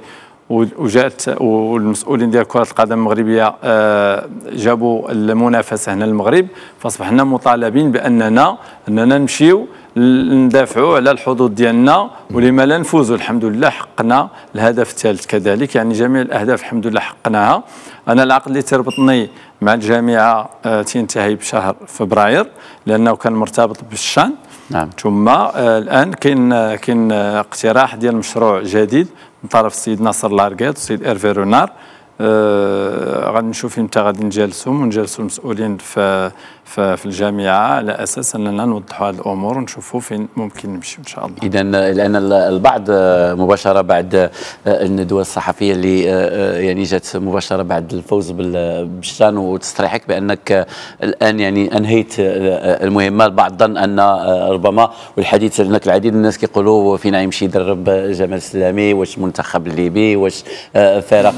وجات والمسؤولين ديال كرة القدم المغربية آه، جابوا المنافسة هنا للمغرب. فأصبحنا مطالبين بأننا أننا نمشيو ندافعوا على الحظوظ ديالنا ولما لا نفوزوا. الحمد لله حقنا الهدف الثالث كذلك. يعني جميع الأهداف الحمد لله حقناها أنا العقد اللي تربطني مع الجامعة آه، تنتهي بشهر فبراير لأنه كان مرتبط بالشأن. نعم. ثم آه، الآن كاين كاين اقتراح ديال مشروع جديد من طرف السيد ناصر لاركيت والسيد إيرفي رونار. آه غادي نشوف إمتى غادي نجلسوا ونجلسوا المسؤولين في في, الجامعة على أساس أننا نوضحوا هذه الأمور ونشوفوا فين ممكن نمشي إن شاء الله. اذا لأن البعض مباشرة بعد الندوة الصحفية اللي يعني جات مباشرة بعد الفوز بالشان وتصريحك بأنك الآن يعني أنهيت المهمة. البعض ظن أن ربما والحديث هناك العديد من الناس كيقولوا فينا يمشي يدرب جمال السلامي واش المنتخب الليبي واش فرق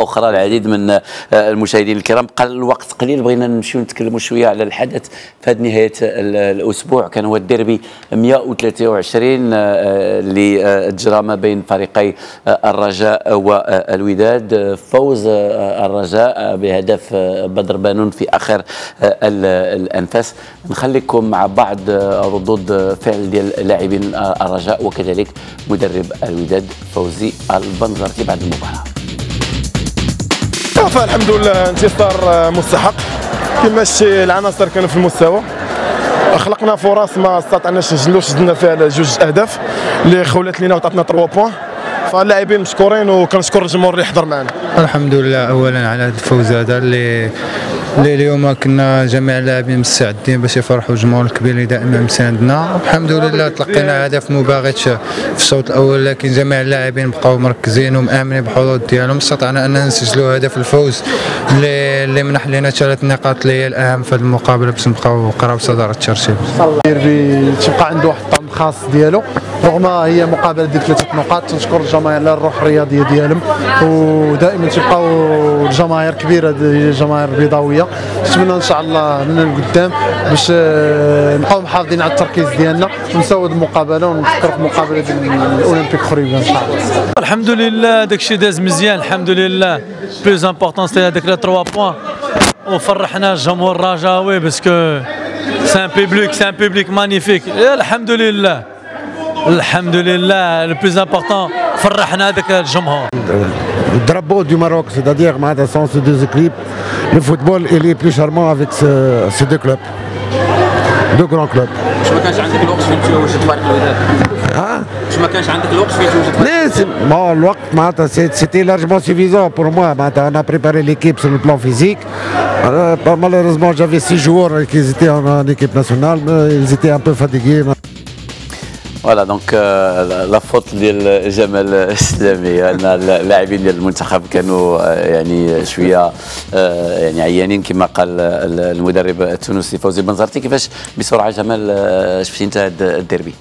أخرى. العديد من المشاهدين الكرام قال الوقت قليل بغينا نمشيو نتكلموا شوية على الحدث فهد نهاية الأسبوع. كان هو الديربي 123 اللي تجرى ما بين فريقي الرجاء والوداد. فوز الرجاء بهدف بدر بانون في آخر الأنفاس. نخليكم مع بعض ردود فعل ديال لاعبين الرجاء وكذلك مدرب الوداد فوزي البنزرتي بعد المباراة. فالحمد لله انتصار مستحق. كيفاش العناصر كانوا في المستوى. خلقنا فرص ما استطعناش نسجلوا سجلنا فيها جوج أهداف اللي خولت لنا وعطاتنا 3 بوان. فاللاعبين مشكورين وكنشكر الجمهور اللي حضر معنا. الحمد لله اولا على هذا الفوز هذا اللي اللي اليوم كنا جميع اللاعبين مستعدين باش يفرحوا الجمهور الكبير اللي دائما مساندنا الحمد لله تلقينا هدف ما باغيتش في الشوط الأول لكن جميع اللاعبين بقاو مركزين ومآمنين بالحظوظ ديالهم. استطعنا اننا نسجلوا هدف الفوز اللي اللي منح لنا ثلاث نقاط اللي هي الأهم في المقابلة باش نبقاو قراب صداره الترتيب تبقى عنده واحد الطعم خاص ديالو. رغم هي مقابلة ديال ثلاثة نقاط تنشكر الجماهير على الروح الرياضية ديالهم. ودائما تبقاو الجماهير كبيرة الجماهير البيضاويه نتمنى إن شاء الله من القدام باش نبقاو محافظين على التركيز ديالنا ونسود المقابلة ونفكروا في مقابلة الأولمبيك خريبه إن شاء الله. الحمد لله داكشي داز مزيان الحمد لله plus important c'est هذاك les 3 points وفرحنا الجمهور الرجاوي باسكو سي ان بيبليك سي ان بيبليك مانيفيك الحمد لله الحمد لله لو بلوز امبورطون فرحنا هذاك الجمهور drapeau du Maroc, c'est-à-dire معناتها sans ces deux équipes, le football il est plus charmant avec ce, ces deux clubs. Deux grands clubs. واش ما كانش عندك الوقت فين توجد؟ واش ما الوقت معناتها c'était largement suffisant pour moi. معناتها on a préparé l'équipe sur le plan physique. Euh, bah, malheureusement j'avais six joueurs qui étaient en, en équipe nationale, mais ils étaient un peu fatigués. فوالا دونك لا فوت ديال جمال السلامي ان اللاعبين ديال المنتخب كانوا يعني شوية يعني عيانين كما قال المدرب التونسي فوزي بنزرتي كيفاش بسرعة جمال شفتي انت هذا الديربي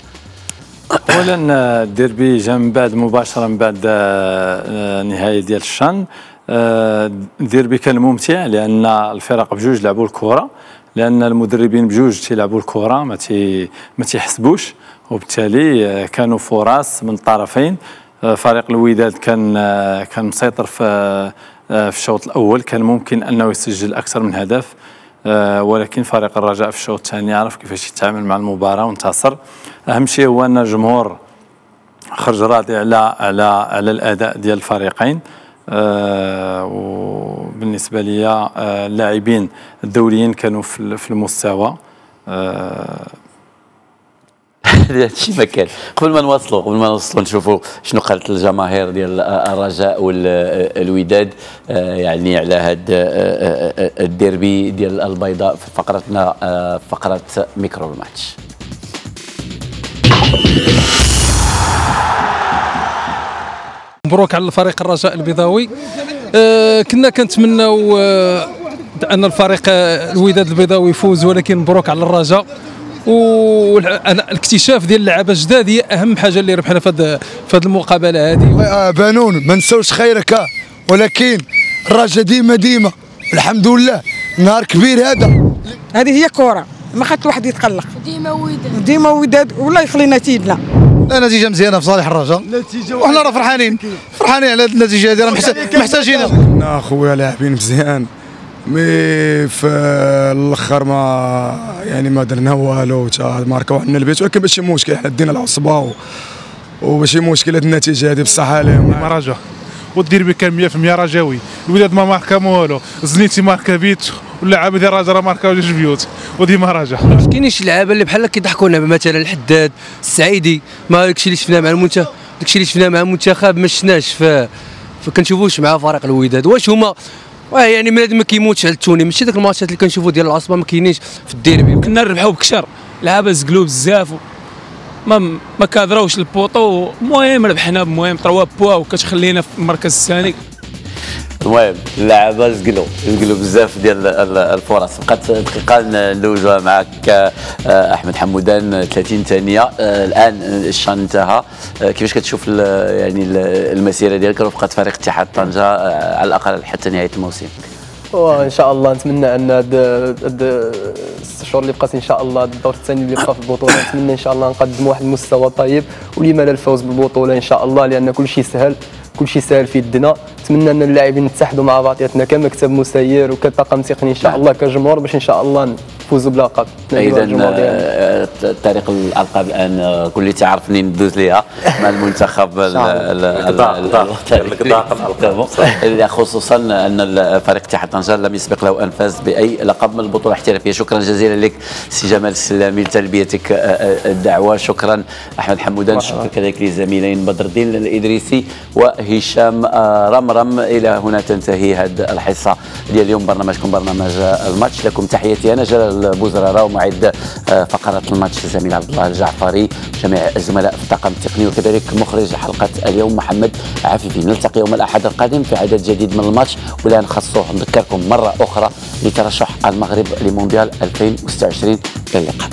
اولا آه، الديربي جا من بعد مباشره من بعد آه، آه، نهايه ديال الشان. آه، الديربي كان ممتع لأن الفرق بجوج لعبوا الكره لأن المدربين بجوج تيلعبوا الكره ما تي ما تيحسبوش. وبالتالي آه، كانوا فرص من الطرفين. آه، فريق الوداد كان آه، كان مسيطر في آه، في الشوط الأول. كان ممكن أنه يسجل أكثر من هدف. آه، ولكن فريق الرجاء في الشوط الثاني عرف كيفاش يتعامل مع المباراة وانتصر. أهم شيء هو أن الجمهور خرج راضي على على على الأداء ديال الفريقين. آه وبالنسبة لي آه اللاعبين الدوليين كانوا في المستوى. آه هذا الشيء ما كان. قبل ما نواصلوا قبل ما نوصلوا نشوفوا شنو قالت الجماهير ديال الرجاء والوداد آه، يعني على هذا الديربي ديال البيضاء في فقرتنا آه، فقرة ميكرو الماتش. مبروك على الفريق الرجاء البيضاوي. آه، كنا كنتمناو آه، أن الفريق آه، الوداد البيضاوي يفوز ولكن مبروك على الرجاء. والاكتشاف ديال اللعابه الجداد هي أهم حاجة اللي ربحنا في هذه في هذه المقابلة هذه آه، بانون ما نساوش خيرك. ولكن الرجاء ديما ديما الحمد لله نهار كبير هذا. هذه هي كره ما خدت واحد يتقلق. ديما وداد ديما وداد والله يخلينا تيدنا لا. نتيجة مزيانة في صالح الرجاء. وحنا راه فرحانين. فرحانين على هذه النتيجة هذه راه محتاج- محتاجينها كنا خويا لاعبين مزيان. مي في الأخر ما يعني ما درنا والو تا ماركاو عندنا البيت. ولكن ماشي مشكل حنا دينا العصبة. وماشي مشكل هاد النتيجة هذه بصح عليهم. ما رجا والديربي كان 100% رجاوي الوداد ما ماركا والو زنيتي ماركا بيت واللعابه ديال الرجاء راه ماركاو جوج بيوت وديما رجا كاينين شي لعابه اللي بحال كيضحكونا مثلا الحداد السعيدي. ما داكشي اللي شفناه مع المنتخب داكشي اللي شفناه مع المنتخب ما شفناش. ف فكنشوفوش مع فريق الوداد. واش هما واه يعني بنادم ما كيموتش على ال tenue. ماشي داك الماتشات اللي كنشوفوا ديال العصبه ما كاينينش في الديربي. كنا نربحوا بكشر لعابه زقلوا بزاف ما ما كادراوش ال poteau. المهم ربحنا المهم 3 بوا وكتخلينا في المركز الثاني. المهم اللعابة زقلوا زقلوا بزاف ديال ال- الفرص. بقات دقيقة ندوزوها معك آه، أحمد حمودان 30 ثانية. آه، الآن الشان انتهى. آه، كيفاش كتشوف يعني ال- المسيرة ديالك؟ رفقة فريق اتحاد طنجة على الأقل حتى نهاية الموسم. وان شاء الله نتمنى أن هاد هاد شهور اللي بقات إن شاء الله الدور الثاني اللي بقى في البطولة نتمنى إن شاء الله نقدموا واحد المستوى طيب ولما لا الفوز بالبطولة إن شاء الله لأن كل شيء سهل. كل شيء سهل في يدنا. نتمنى أن اللاعبين نتحدوا مع بعضياتنا كمكتب مسير وكطاقم تقني إن شاء الله كجمهور باش إن شاء الله نفوزوا بلقب اذا طريق الألقاب الآن آه، كل اللي تعرف منين ندوز ليها. مع المنتخب الوطني. خصوصا أن الفريق اتحاد طنجه لم يسبق له أن فاز بأي لقب من البطولة. الاحترافيه شكرا جزيلا لك سي جمال السلامي لتلبيتك آه، آه، الدعوة. شكرا أحمد حمودان. شكرا كذلك للزميلين بدر الدين الإدريسي وهشام رمرم. إلى هنا تنتهي هذه الحصة. ديال اليوم برنامجكم برنامج الماتش. لكم تحياتي. أنا جلال بوزراره ومعد آه، فقرات الماتش الزميل عبد الله الجعفري جميع الزملاء في الطاقم التقني وكذلك مخرج حلقة اليوم محمد عفيفي. نلتقي يوم الأحد القادم في عدد جديد من الماتش والآن خصوه نذكركم مرة أخرى لترشح المغرب لمونديال 2026 إلى اللقاء